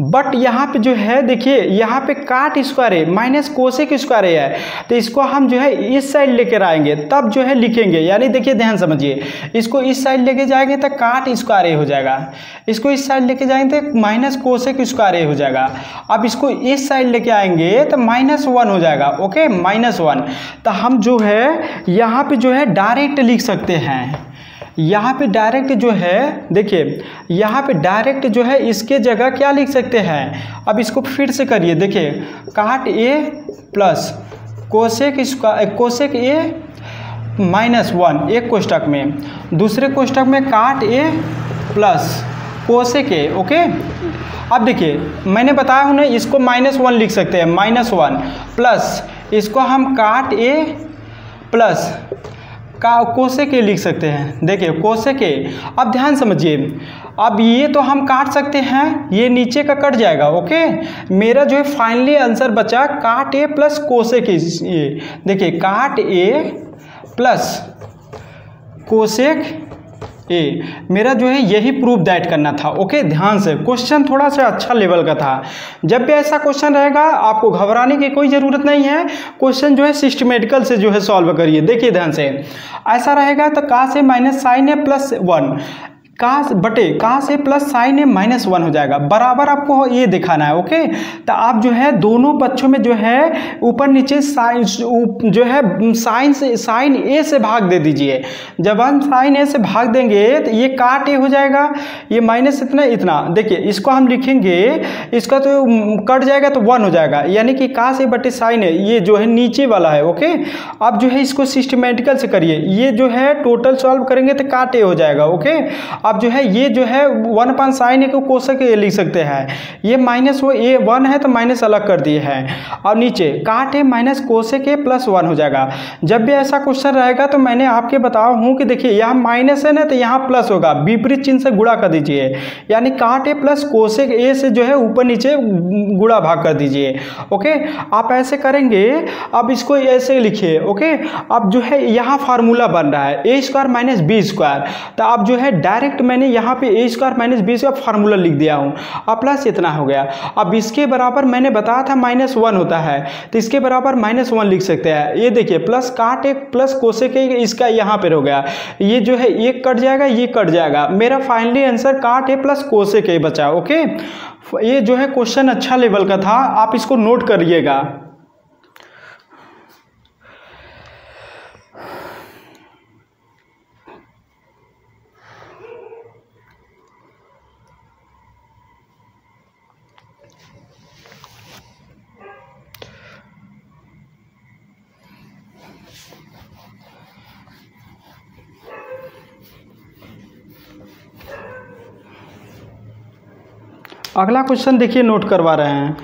बट यहाँ पे जो है, देखिए, यहाँ पे काट स्क्वायर है माइनस कोसेक स्क्वायर है। तो इसको हम जो है, इस साइड लेकर आएँगे, तब जो है लिखेंगे। यानी देखिए, ध्यान समझिए, इसको इस साइड लेके जाएँगे तो काट स्क्वायर हो जाएगा। इसको इस साइड लेके जाएँगे तो माइनस कोसेक स्क्वायर हो जाएगा। अब इसको इस साइड लेके आएँगे तो माइनस वन हो जाएगा। ओके माइनस वन तो हम जो है, यहाँ पे जो है डायरेक्ट लिख सकते हैं। यहाँ पे डायरेक्ट जो है, देखिए, यहाँ पे डायरेक्ट जो है, इसके जगह क्या लिख सकते हैं? अब इसको फिर से करिए, देखिए cot A plus square cosec A minus one एक कोष्टक में। दूसरे कोष्टक में cot A plus cosec A okay अब देखिए, मैंने बताया हूँ ना, इसको माइनस वन लिख सकते हैं माइनस वन प्लस इसको हम काट ए प्लस का कोसे के लिख सकते हैं। देखिए, कोसे के, अब ध्यान समझिए। अब ये तो हम काट सकते हैं, ये नीचे का कट जाएगा, ओके? मेरा जो है फाइनली आंसर बचा काट ए प्लस कोसे के, ये। देखिए, काट ए प्लस कोसेक ए, मेरा जो है यही प्रूफ दैट करना था ओके ध्यान से। क्वेश्चन थोड़ा सा अच्छा लेवल का था। जब भी ऐसा क्वेश्चन रहेगा, आपको घबराने की कोई ज़रूरत नहीं है। क्वेश्चन जो है सिस्टमेटिकल से जो है सॉल्व करिए। देखिए ध्यान से। ऐसा रहेगा तो का से माइनस साइन है प्लस वन कहाँ बटे, कहाँ से प्लस साइन है माइनस वन हो जाएगा। बराबर आपको ये दिखाना है ओके तो आप जो है, दोनों पक्षों में जो है, ऊपर नीचे साइन जो है साइन से साइन ए से भाग दे दीजिए। जब हम साइन ए से भाग देंगे तो ये काट ए हो जाएगा, ये माइनस इतना इतना। देखिए, इसको हम लिखेंगे, इसका तो कट जाएगा तो वन हो जाएगा। यानी कि कहाँ से बटे साइन है, ये जो है नीचे वाला है ओके अब जो है, इसको सिस्टमेटिकल से करिए। ये जो है टोटल सॉल्व करेंगे तो काट ए हो जाएगा ओके अब जो है, ये जो है, वन अपन साइन ए को कोशक ए लिख सकते हैं। ये माइनस वो ए वन है तो माइनस अलग कर दिए हैं। और नीचे, cot A minus cosec A plus one हो जाएगा। जब भी ऐसा क्वेश्चन रहेगा तो मैंने आपके बताया हूँ कि देखिए, यहाँ माइनस है ना तो यहाँ प्लस होगा। विपरीत चिन्ह से गुड़ा कर दीजिए। यानी काट ए प्लस कोशक ए से जो है ऊपर नीचे गुड़ा भाग कर दीजिए। ओके? आप ऐसे करेंगे, अब इसको ऐसे लिखिए। ओके? अब जो है, यहाँ फार्मूला बन रहा है। A square minus B square. तो आप जो है डायरेक्ट डायरेक्ट मैंने यहाँ पे ए स्क्वायर माइनस बी का फार्मूला लिख दिया हूँ। अब प्लस इतना हो गया। अब इसके बराबर मैंने बताया था माइनस वन होता है। तो इसके बराबर माइनस वन लिख सकते हैं। ये देखिए प्लस काट एक प्लस कोसे के इसका यहाँ पर हो गया। ये जो है, एक कट जाएगा, ये कट जाएगा। मेरा फाइनली आंसर काट ए प्लस कोसे के बचा ओके ये जो है क्वेश्चन अच्छा लेवल का था। आप इसको नोट करिएगा। अगला क्वेश्चन देखिए नोट करवा रहे हैं।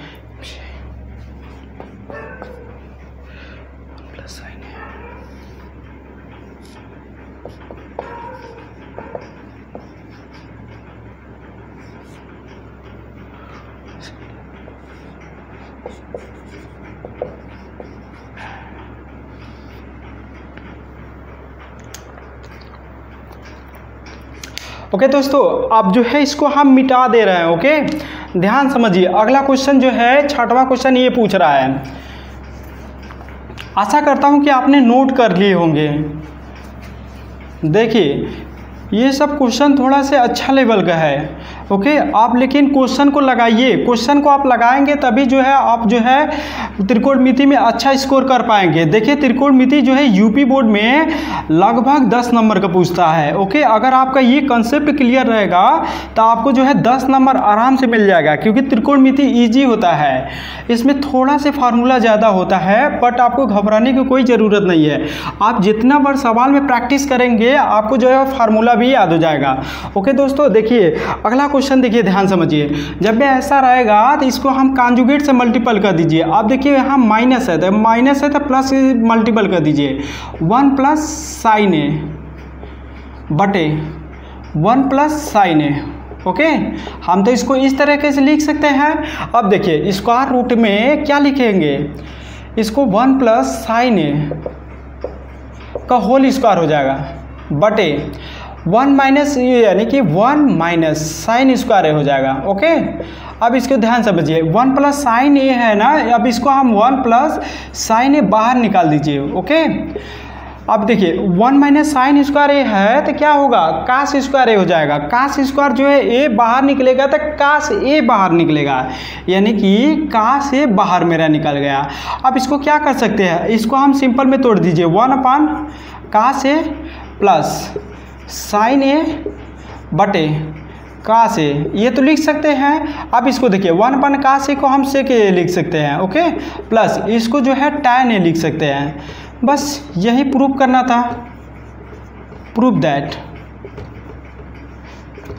ओके दोस्तों, अब जो है इसको हम मिटा दे रहे हैं ओके ध्यान समझिए, अगला क्वेश्चन जो है, छठवां क्वेश्चन ये पूछ रहा है। आशा करता हूँ कि आपने नोट कर लिए होंगे। देखिए, ये सब क्वेश्चन थोड़ा से अच्छा लेवल का है। ओके आप लेकिन क्वेश्चन को लगाइए। क्वेश्चन को आप लगाएँगे तभी जो है आप जो है त्रिकोणमिति में अच्छा स्कोर कर पाएँगे। देखिए त्रिकोणमिति जो है यूपी बोर्ड में लगभग दस नंबर का पूछता है। ओके अगर आपका ये कंसेप्ट क्लियर रहेगा तो आपको जो है दस नंबर आराम से मिल जाएगा, क्योंकि त्रिकोणमिति ईजी होता है। इसमें थोड़ा से फार्मूला ज़्यादा होता है बट आपको घबराने की कोई ज़रूरत नहीं है। आप जितना बार सवाल में प्रैक्टिस करेंगे, आपको जो है फार्मूला भी याद हो जाएगा। ओके दोस्तों, देखिए, अगला क्वेश्चन देखिए, ध्यान समझिए। जब भी ऐसा रहेगा तो इसको हम कांजुगेट से मल्टीपल कर दीजिए। अब देखिए, यहाँ माइनस है तो माइनस है तो प्लस मल्टीपल कर दीजिए। वन प्लस साइन ए बटे one plus sine A okay? हम तो इसको इस तरीके से लिख सकते हैं। अब देखिए स्क्वायर रूट में क्या लिखेंगे? इसको वन प्लस साइन ए का होल स्क्वायर हो जाएगा। बटे वन माइनस यानी कि वन माइनस साइन स्क्वायर हो जाएगा, ओके? अब इसको ध्यान से समझिए, वन प्लस साइन ए है ना, अब इसको हम वन प्लस साइन ए बाहर निकाल दीजिए, ओके? अब देखिए, one minus sine square A है तो क्या होगा? काश स्क्वायर ए हो जाएगा। काश स्क्वायर जो है, ए बाहर निकलेगा तो काश ए बाहर निकलेगा। यानी कि काश ए बाहर मेरा निकल गया। अब इसको क्या कर सकते हैं? इसको हम सिंपल में तोड़ दीजिए। वन अपान काश ए प्लस साइन ए बटे का से ये तो लिख सकते हैं। अब इसको देखिए, वन अपन का से को हम से के लिख सकते हैं, ओके? प्लस इसको जो है टैन ए लिख सकते हैं। बस यही प्रूफ करना था। Proof that.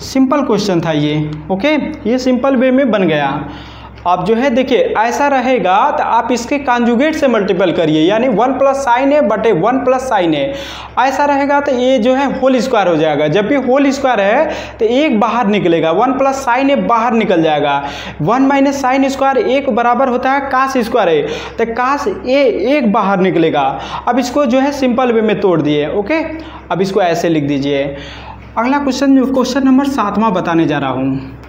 सिंपल क्वेश्चन था ये, ओके? ये सिंपल वे में बन गया। अब जो है, देखिए, ऐसा रहेगा तो आप इसके कॉन्जुगेट से मल्टीपल करिए, यानी वन प्लस साइन ए बटे वन प्लस साइन ए ऐसा रहेगा तो ये जो है होल स्क्वायर हो जाएगा। जब भी होल स्क्वायर है तो एक बाहर निकलेगा। वन प्लस साइन ए बाहर निकल जाएगा। वन माइनस साइन स्क्वायर एक बराबर होता है काश स्क्वायर ए तो काश ए एक बाहर निकलेगा। अब इसको जो है सिंपल वे में तोड़ दिए ओके अब इसको ऐसे लिख दीजिए। अगला क्वेश्चन क्वेश्चन नंबर सातवां बताने जा रहा हूँ।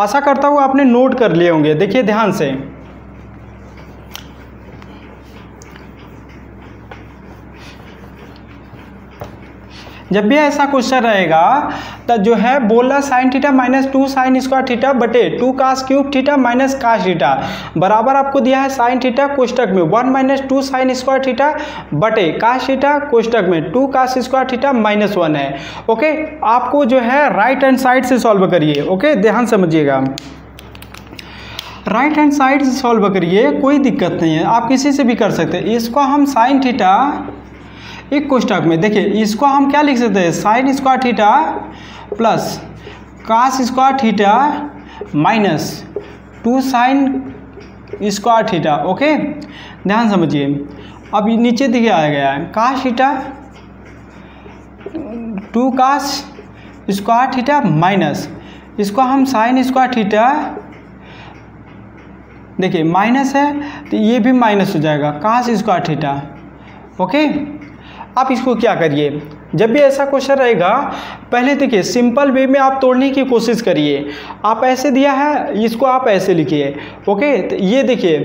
आशा करता हूँ आपने नोट कर लिए होंगे। देखिए ध्यान से। जब भी ऐसा क्वेश्चन रहेगा तो जो है बोला sine theta minus two sine square theta बटे two cos cube theta minus cos theta बराबर आपको दिया है साइन थीटा कोष्टक में one minus two sine square theta बटे कास थीटा कोष्टक में two cos square theta minus one है। ओके आपको जो है राइट हैंड साइड से सॉल्व करिए ओके ध्यान समझिएगा। राइट हैंड साइड से सॉल्व करिए, कोई दिक्कत नहीं है, आप किसी से भी कर सकते हैं। इसको हम साइन थीटा एक कोष्टक में। देखिए, इसको हम क्या लिख सकते हैं? Sine square theta plus cos square theta minus two sine square theta okay ध्यान समझिए। अब नीचे दिखे आ गया है। Cos theta two cos square theta minus इसको हम साइन स्क्वायर थीटा देखिए माइनस है तो ये भी माइनस हो जाएगा। काश स्क्वायर थीटा ओके आप इसको क्या करिए? जब भी ऐसा क्वेश्चन रहेगा, पहले देखिए, सिंपल वे में आप तोड़ने की कोशिश करिए। आप ऐसे दिया है, इसको आप ऐसे लिखिए, ओके? तो ये देखिए,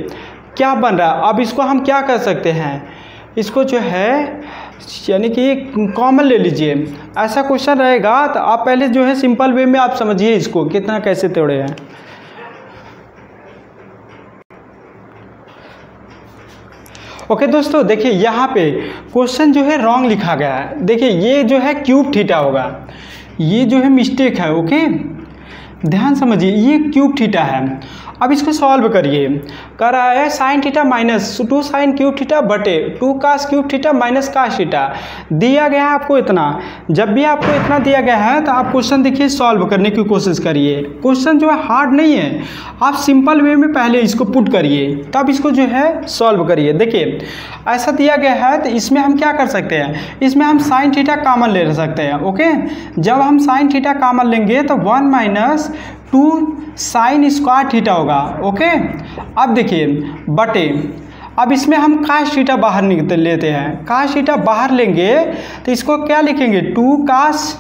क्या बन रहा है? अब इसको हम क्या कर सकते हैं? इसको जो है, यानी कि कॉमन ले लीजिए। ऐसा क्वेश्चन रहेगा तो आप पहले जो है, सिंपल वे में आप समझिए इसको, कितना कैसे तोड़े हैं। ओके दोस्तों, देखिए, यहाँ पे क्वेश्चन जो है रॉन्ग लिखा गया है। देखिए, ये जो है क्यूब थीटा होगा। ये जो है मिस्टेक है ओके ध्यान समझिए, ये क्यूब थीटा है। अब इसको सॉल्व करिए। कह रहा है sine theta minus two sine cube theta बटे two cos cube theta minus cos theta दिया गया है आपको इतना। जब भी आपको इतना दिया गया है तो आप क्वेश्चन देखिए, सॉल्व करने की कोशिश करिए। क्वेश्चन जो है हार्ड नहीं है। आप सिंपल वे में पहले इसको पुट करिए। तब इसको जो है सॉल्व करिए। देखिए, ऐसा दिया गया है तो इसमें हम क्या कर सकते हैं? इसमें हम साइन थीटा कामन ले सकते हैं ओके जब हम साइन थीटा कामन लेंगे तो one minus two sine square theta होगा, ओके? अब देखिए, बटे, अब इसमें हम काश थीटा बाहर निकल लेते हैं। काश थीटा बाहर लेंगे तो इसको क्या लिखेंगे? Two cos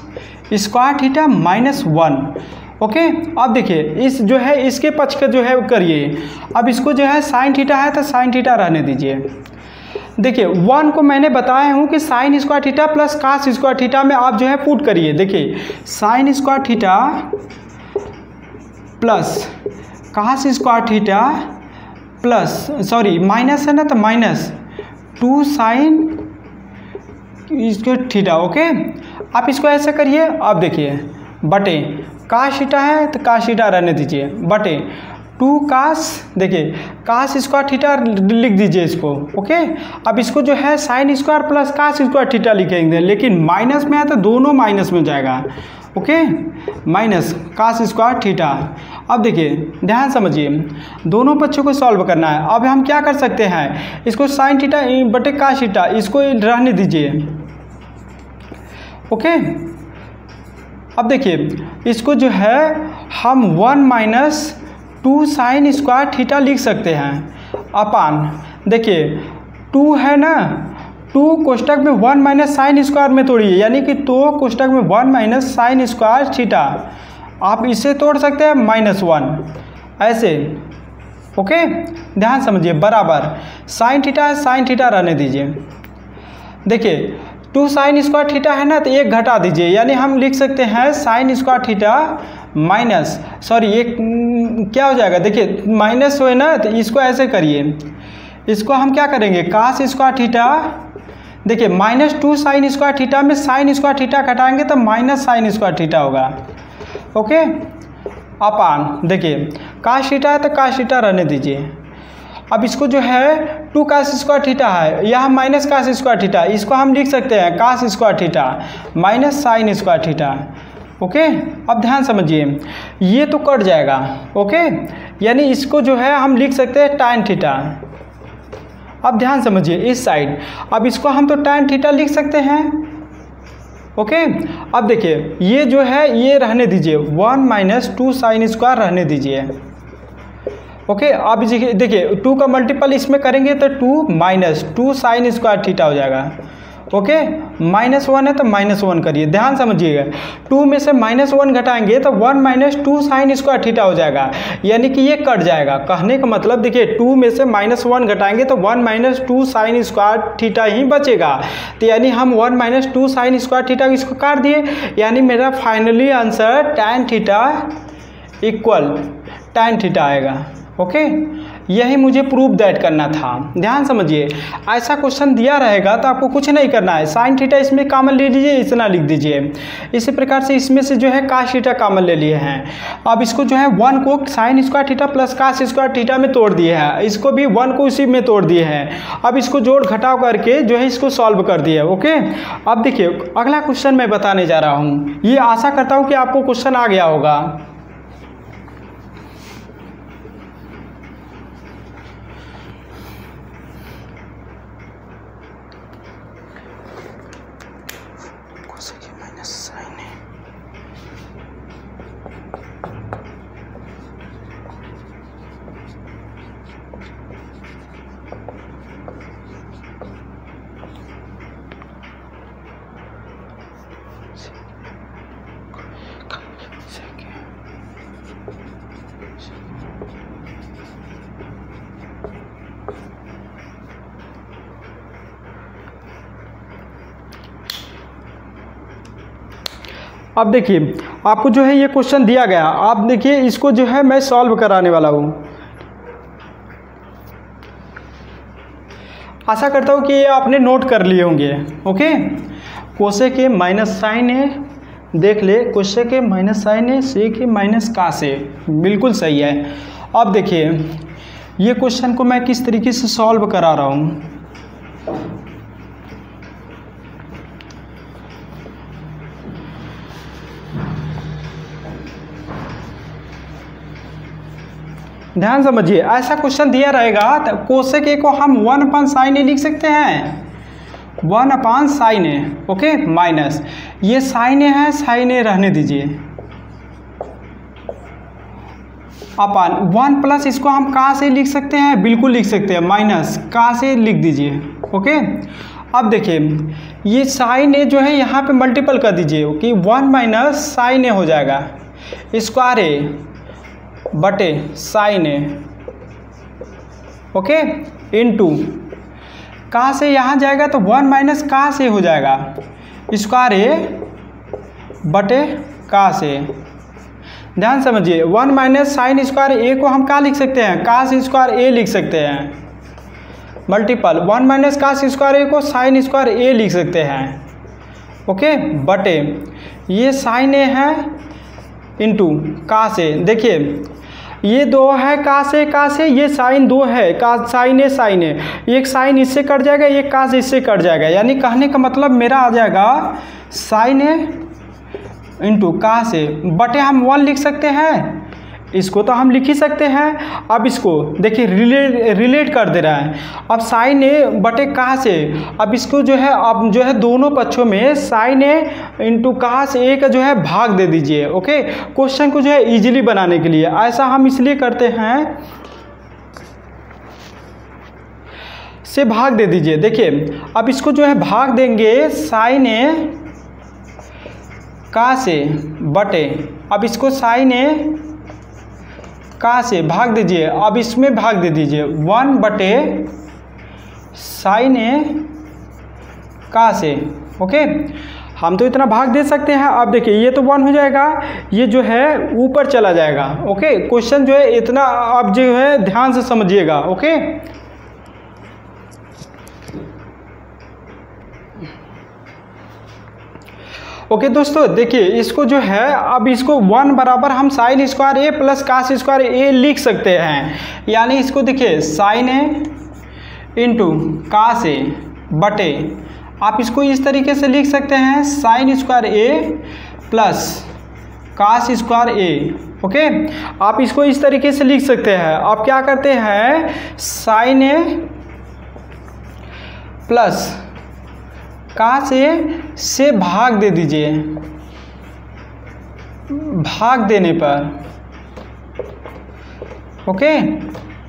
square theta minus one, okay? अब देखिए, इस जो है, इसके पक्ष का जो है करिए। अब इसको जो है साइन थीटा है तो साइन थीटा रहने दीजिए। देखिए, वन को मैंने बताया हूँ कि sine square theta plus cos square theta में आप जो है पुट करिए। देखिए साइन स्क्वायर थीटा प्लस कहाँ cos square theta? Plus sorry minus है ना तो माइनस टू साइन इसको थीटा ओके आप इसको ऐसे करिए, आप देखिए, बटे. काश थीटा है तो काश थीटा रहने दीजिए, बटे. टू कास देखिए कास स्क्वायर थीटा लिख दीजिए इसको ओके अब इसको जो है sine square plus cos square theta लिखेंगे, लेकिन माइनस में है तो दोनों माइनस में जाएगा okay minus cos square theta. अब देखिए, ध्यान समझिए, दोनों पक्षों को सॉल्व करना है। अब हम क्या कर सकते हैं? इसको साइन थीटा बटे काश थीटा इसको रहने दीजिए। ओके? अब देखिए, इसको जो है, हम one minus two sine square theta लिख सकते हैं। अपान, देखिए टू है ना? टू कोष्टक में वन माइनस साइन स्क्वायर में तोड़िए यानी कि तो कोष्टक में one minus sine square theta आप इसे तोड़ सकते हैं माइनस वन। ऐसे, ओके? ध्यान समझिए, बराबर। साइन थीटा है, साइन थीटा रहने दीजिए। देखिए, टू साइन स्क्वायर थीटा है ना तो एक घटा दीजिए। यानी हम लिख सकते हैं sine square theta minus, sorry, एक, क्या हो जाएगा? देखिए, माइनस हो ना तो इसको ऐसे करिए। इसको हम क्या करेंगे? कास स्क्वायर थीटा, देखिए, minus two sine square theta में साइन स्क्वायर थीटा घटाएँगे तो माइनस साइन स्क्वायर थीटा होगा। ओके? अपान, देखिए काश थीटा है तो काश थीटा रहने दीजिए। अब इसको जो है टू काश स्क्वायर थीटा है, यहाँ माइनस काश स्क्वायर थीटा इसको हम लिख सकते हैं cos square theta minus sine square theta okay? अब ध्यान समझिए, ये तो कट जाएगा, ओके? यानी इसको जो है, हम लिख सकते हैं टाइन थीटा अब ध्यान समझिए, इस साइड अब इसको हम तो टाइन थीटा लिख सकते हैं। ओके अब देखिए, ये जो है, ये रहने दीजिए। One minus two sine square रहने दीजिए। ओके अब देखिए, टू का मल्टीपल इसमें करेंगे तो two minus two sine square theta हो जाएगा। ओके? माइनस वन है तो माइनस वन करिए। ध्यान समझिएगा। टू में से माइनस वन घटाएँगे तो one minus two sine square theta हो जाएगा। यानी कि ये कट जाएगा। कहने का मतलब देखिए, टू में से माइनस वन घटाएँगे तो one minus two sine square theta ही बचेगा। तो यानी हम one minus two sine square theta इसको काट दिए। यानी मेरा finally answer tan theta equal tan theta आएगा। ओके? यही मुझे प्रूफ दैट करना था। ध्यान समझिए, ऐसा क्वेश्चन दिया रहेगा तो आपको कुछ नहीं करना है। साइन थीटा इसमें कामन ले लीजिए, इतना लिख दीजिए। इसी प्रकार से इसमें से जो है काश थीटा कामन ले लिए हैं। अब इसको जो है वन को sine square theta plus cos square theta में तोड़ दिए हैं। इसको भी वन को उसी में तोड़ दिए हैं। अब इसको जोड़ घटाव करके जो है इसको सॉल्व कर दिए ओके अब देखिए, अगला क्वेश्चन मैं बताने जा रहा हूँ। ये आशा करता हूँ कि आपको क्वेश्चन आ गया होगा। अब देखिए, आपको जो है ये क्वेश्चन दिया गया। आप देखिए, इसको जो है मैं सॉल्व कराने वाला हूँ। आशा करता हूँ कि ये आपने नोट कर लिए होंगे ओके कोसे के माइनस साइन है देख ले, कोसे के माइनस साइन है से के माइनस का से। बिल्कुल सही है। अब देखिए, ये क्वेश्चन को मैं किस तरीके से सॉल्व करा रहा हूँ? ध्यान समझिए, ऐसा क्वेश्चन दिया रहेगा तो कोशेक ए को हम वन अपान साइन ए लिख सकते हैं। One upon sine A okay minus ये साइन ए है साइन ए रहने दीजिए। अपान वन प्लस इसको हम कहाँ से लिख सकते हैं? बिल्कुल लिख सकते हैं माइनस कहाँ से? लिख दीजिए ओके अब देखिए, ये साइन ए जो है, यहाँ पे मल्टीपल कर दीजिए, कि वन माइनस साइन ए हो जाएगा। स्क्वायर ए बटे sine A. Okay? Into कहाँ से यहाँ जाएगा तो वन माइनस कहाँ से हो जाएगा? स्क्वायर ए बटे कहाँ से? ध्यान समझिए, one minus sine square A को हम कहाँ लिख सकते हैं? का से स्क्वायर ए लिख सकते हैं? मल्टीपल, वन माइनस का से स्क्वायर ए को साइन स्क्वायर ए लिख सकते हैं? ओके? बटे। ये साइन ए है इंटू का से? देखिए ये दो है, का से का से, ये साइन दो है, का साइन है साइन है एक साइन इससे कट जाएगा, एक का इससे कट जाएगा। यानी कहने का मतलब मेरा आ जाएगा साइन है इंटू का से। बटे हम वन लिख सकते हैं। इसको तो हम लिख ही सकते हैं। अब इसको, देखिए रिलेट रिलेट कर दे रहा है। अब साइन ए बटे कहाँ से? अब इसको जो है, अब जो है दोनों पक्षों में साइन ए इंटू कहाँ से? ए का जो है भाग दे दीजिए ओके क्वेश्चन को जो है इजीली बनाने के लिए। ऐसा हम इसलिए करते हैं से भाग दे दीजिए। देखिए, अब इसको जो है भाग देंगे साइन ए का से? बटे। अब इसको साइन ए का से भाग दीजिए। अब इसमें भाग दे दीजिए। वन बटे साइन ए कहाँ से। ओके? हम तो इतना भाग दे सकते हैं। अब देखिए, ये तो वन हो जाएगा। ये जो है, ऊपर चला जाएगा। ओके? क्वेश्चन जो है, इतना आप जो है, ध्यान से समझिएगा। ओके? ओके दोस्तों, देखिए, इसको जो है, अब इसको वन बराबर हम sine square A plus cos square A लिख सकते हैं। यानी इसको देखिए साइन ए इंटू कास ए बटे, आप इसको इस तरीके से लिख सकते हैं sine square A plus cos square A okay आप इसको इस तरीके से लिख सकते हैं। आप क्या करते हैं साइन ए प्लस का से से भाग दे दीजिए। भाग देने पर। ओके?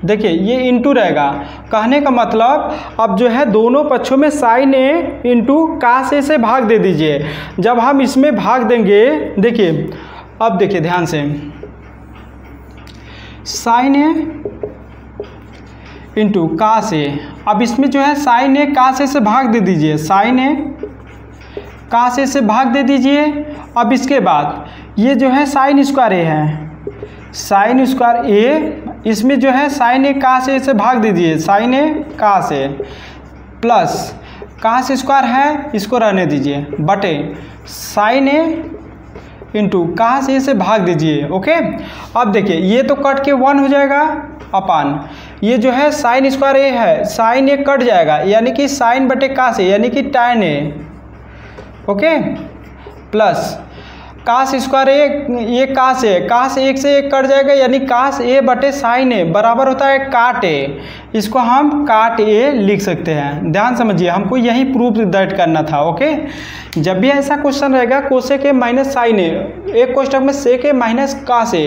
देखिए, ये इंटू रहेगा। कहने का मतलब अब जो है दोनों पक्षों में साइन ए इंटू का से से भाग दे दीजिए। जब हम इसमें भाग देंगे, देखिए, अब देखिए, ध्यान से। साइन ए इंटू का से। अब इसमें जो है साइन ए का से से भाग दे दीजिए। साइन ए का से से भाग दे दीजिए। अब इसके बाद ये जो है साइन स्क्वायर ए है। साइन स्क्वायर ए इसमें जो है साइन ए का से से भाग दीजिए। साइन ए का से। प्लस का से स्क्वायर है, इसको रहने दीजिए। बटे साइन ए इंटू कहाँ से इसे भाग दीजिए। ओके अब देखिए, ये तो कट के वन हो जाएगा, अपान। ये जो है साइन स्क्वायर ए है, साइन ए कट जाएगा, यानी कि साइन बटे का से यानी कि tan A. Okay? Plus cos square A, ये काश है काश एक से एक कट जाएगा, यानी काश ए बटे साइन ए, बराबर होता है काट ए। इसको हम काट ए लिख सकते हैं। ध्यान समझिए, हमको यही प्रूफ दैट करना था ओके जब भी ऐसा क्वेश्चन रहेगा कोसे के माइनस साइन ए एक क्वेश्चन में से के माइनस का से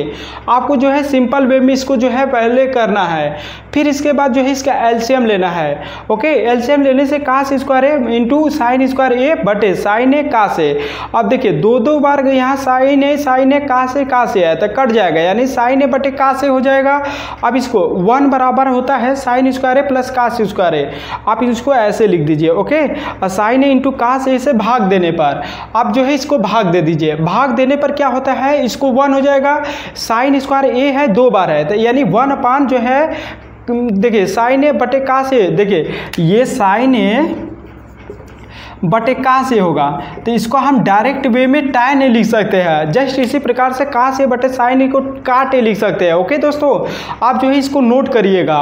आपको जो है सिंपल वे में इसको जो है पहले करना है। फिर इसके बाद जो है इसका एलसीएम लेना है ओके एलसीएम लेने से का से square A into sine square A बटे साइन ए का से अब देखिए, दो दो बार यहाँ साइन ए साइन ए का से का से है तो कट जाएगा, यानी साइन ए बटे का से हो जाएगा। अब इसको वन बराबर होता है साइन साइन स्क्वायर है प्लस कास स्क्वायर है। आप इसको ऐसे लिख दीजिए, okay? Sine A into cos A से भाग देने पर, आप जो है इसको भाग दे दीजिए। भाग देने पर क्या होता है? इसको वन हो जाएगा। साइन स्क्वायर ए है, दो बार है। तो यानी वन अपान जो है देखिए, साइन ए बटे का से, देखिए, ये साइन ए बटे का से होगा। तो इसको हम डायरेक्ट वे में टाइन ए लिख सकते हैं। जस्ट इसी प्रकार से का से बटे साइन को काट ए लिख सकते हैं, ओके दोस्तों? आप जो है इसको नोट करिएगा।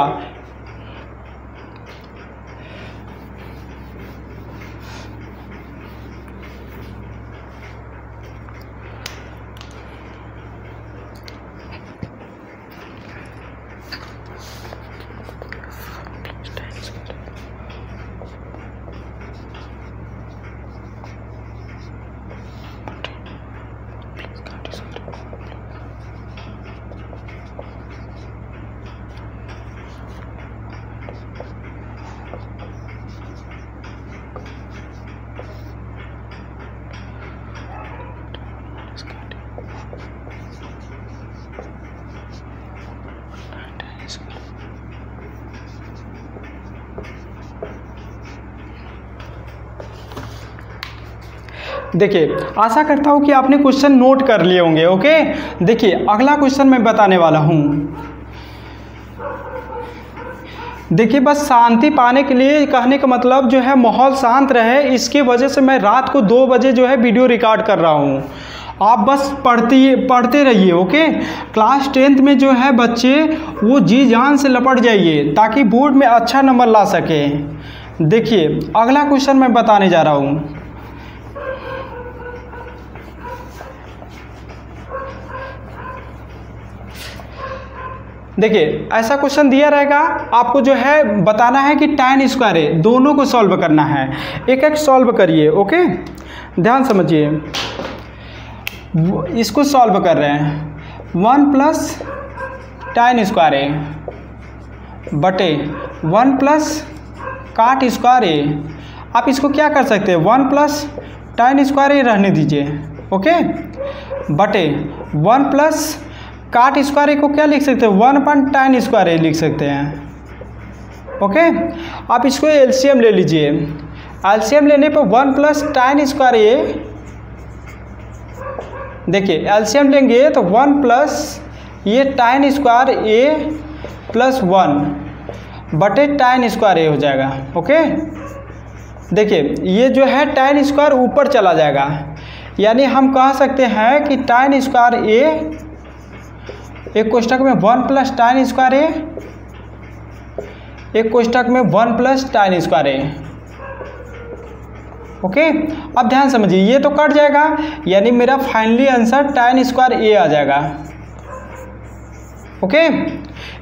देखिए, आशा करता हूँ कि आपने क्वेश्चन नोट कर लिए होंगे ओके देखिए, अगला क्वेश्चन मैं बताने वाला हूँ। देखिए, बस शांति पाने के लिए कहने का मतलब जो है, माहौल शांत रहे। इसके वजह से मैं रात को दो बजे जो है वीडियो रिकॉर्ड कर रहा हूँ। आप बस पढ़ती, पढ़ते रहिए ओके क्लास टेंथ में जो है बच्चे, वो जी जान से लपट जाइए, ताकि बोर्ड में अच्छा नंबर ला सके। देखिए, अगला क्वेश्चन मैं बताने जा रहा हूँ। देखिए, ऐसा क्वेश्चन दिया रहेगा, आपको जो है बताना है कि टाइन स्क्वायर है, दोनों को सॉल्व करना है। एक एक सॉल्व करिए ओके ध्यान समझिए। इसको सॉल्व कर रहे हैं। वन प्लस टाइन स्क्वायर है, बटे वन प्लस काट स्क्वायर है। आप इसको क्या कर सकते हैं? वन प्लस टाइन स्क्वायर ही रहने दीजिए ओके बटे वन प्लस काट स्क्वायर को क्या लिख सकते हैं? One point tan square A लिख सकते हैं। ओके? आप इसको एलसीएम ले लीजिए। एलसीएम लेने पर one plus tan square A देखिए, एलसीएम लेंगे तो वन प्लस ये टाइन स्क्वायर ए प्लस वन बटे टाइन स्क्वायर ए हो जाएगा। ओके? देखिए, ये जो है टाइन स्क्वायर ऊपर चला जाएगा। यानी हम कह सकते हैं कि टाइन स्क्वायर ए एक कोष्टक में वन प्लस टाइन स्क्वायर है एक कोष्टक में वन प्लस टाइन स्क्वायर है ओके? अब ध्यान समझिए, ये तो कट जाएगा, यानी मेरा finally answer tan square A आ जाएगा। ओके?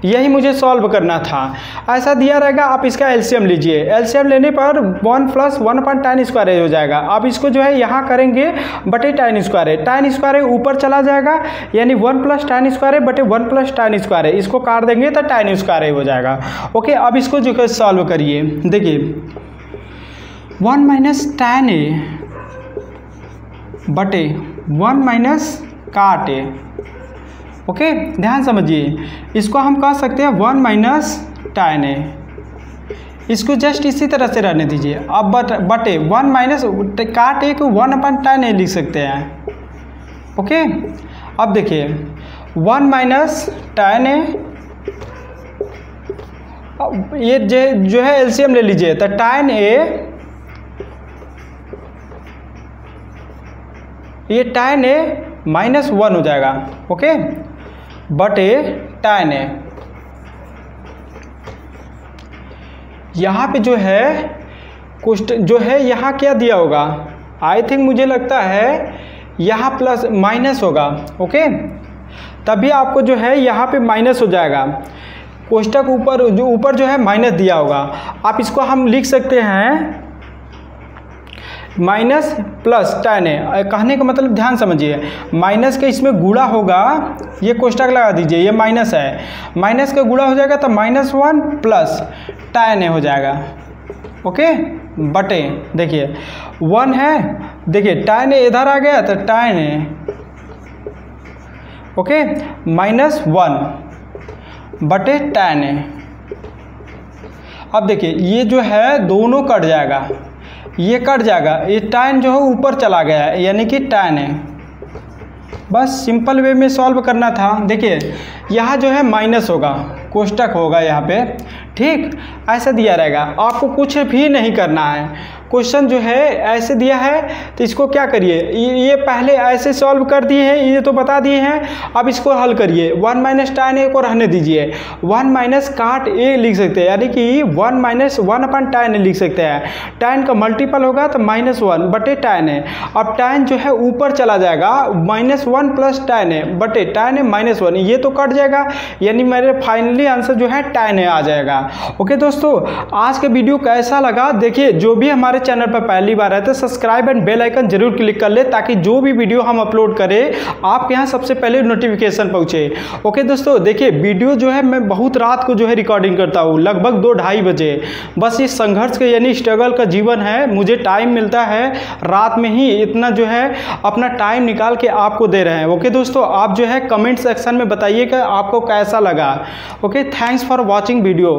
यही मुझे सॉल्व करना था। ऐसा दिया रहेगा, आप इसका एलसीएम लीजिए। एलसीएम लेने पर one plus one point tan square हो जाएगा। आप इसको जो है यहाँ करेंगे, बटे टाइन स्क्वायर टाइन स्क्वायर ऊपर चला जाएगा, यानी वन प्लस टाइन स्क्वायर बटे वन प्लस टाइन स्क्वायर है इसको काट देंगे तो टाइन स्क्वायर हो जाएगा। ओके, अब इसको जो है सॉल्व करिए। देखिए वन माइनस टाइन ए बटे वन माइनस काट ए। ओके ध्यान समझिए। इसको हम कह सकते हैं वन माइनस टाइन ए इसको जस्ट इसी तरह से रहने दीजिए। अब बट, बटे वन माइनस काट ए को वन अपन टाइन ए लिख सकते हैं। ओके अब देखिए, वन माइनस टाइन ए ये जे, जो है एलसीएम ले लीजिए। तो टाइन ए ये टाइन ए माइनस वन हो जाएगा। ओके बटे टाइन ए यहाँ पे जो है, कुछ जो है यहाँ क्या दिया होगा? आई थिंक मुझे लगता है यहाँ प्लस माइनस होगा ओके तभी आपको जो है यहाँ पे माइनस हो जाएगा। कोष्टक ऊपर, जो ऊपर जो है माइनस दिया होगा। आप इसको हम लिख सकते हैं माइनस प्लस टेन है। कहने का मतलब ध्यान समझिए। माइनस के इसमें गुड़ा होगा, ये कोष्टक लगा दीजिए, ये माइनस है। माइनस का गुड़ा हो जाएगा तो माइनस वन प्लस टेन हो जाएगा। ओके? बटे, देखिए। वन है, देखिए टाइन ए इधर आ गया तो tan A. Okay? Minus one बटे टेन ए। अब देखिए, ये जो है दोनों कट जाएगा। ये कट जाएगा। ये टाइन जो है ऊपर चला गया है, यानी कि टाइन है। बस सिंपल वे में सॉल्व करना था। देखिए, यहाँ जो है माइनस होगा, कोष्टक होगा यहाँ पे। ठीक, ऐसा दिया रहेगा। आपको कुछ भी नहीं करना है। क्वेश्चन जो है, ऐसे दिया है तो इसको क्या करिए? ये पहले ऐसे सॉल्व कर दिए हैं, ये तो बता दिए हैं। अब इसको हल करिए। वन माइनस टाइन ए को रहने दीजिए। वन माइनस काट ए लिख सकते हैं। यानी कि वन माइनस वन अपन टाइन लिख सकते हैं। टाइन का मल्टीपल होगा तो माइनस वन बटे टाइन है अब टाइन जो है, ऊपर चला जाएगा। माइनस वन प्लस टाइन है बटे टाइन है माइनस वन ये तो कट जाएगा। यानी मेरे फाइनली आंसर जो है टाइन है आ जाएगा। ओके दोस्तों, आज के वीडियो कैसा लगा? देखिए, जो भी चैनल पर पहली बार है तो सब्सक्राइब एंड बेल आइकन ज़रूर क्लिक कर ले ताकि जो भी वीडियो हम अपलोड करें, आपके यहाँ सबसे पहले नोटिफिकेशन पहुँचे। ओके दोस्तों, देखिए, वीडियो जो है, मैं बहुत रात को जो है रिकॉर्डिंग करता हूँ, लगभग दो ढाई बजे। बस इस संघर्ष के, यानी स्ट्रगल का जीवन है, मुझे टाइम मिलता है, रात में ही इतना जो है, अपना टाइम निकाल के आपको दे रहे हैं। ओके दोस्तों, आप जो है कमेंट सेक्शन में बताइएगा आपको कैसा लगा। Okay thanks for watching video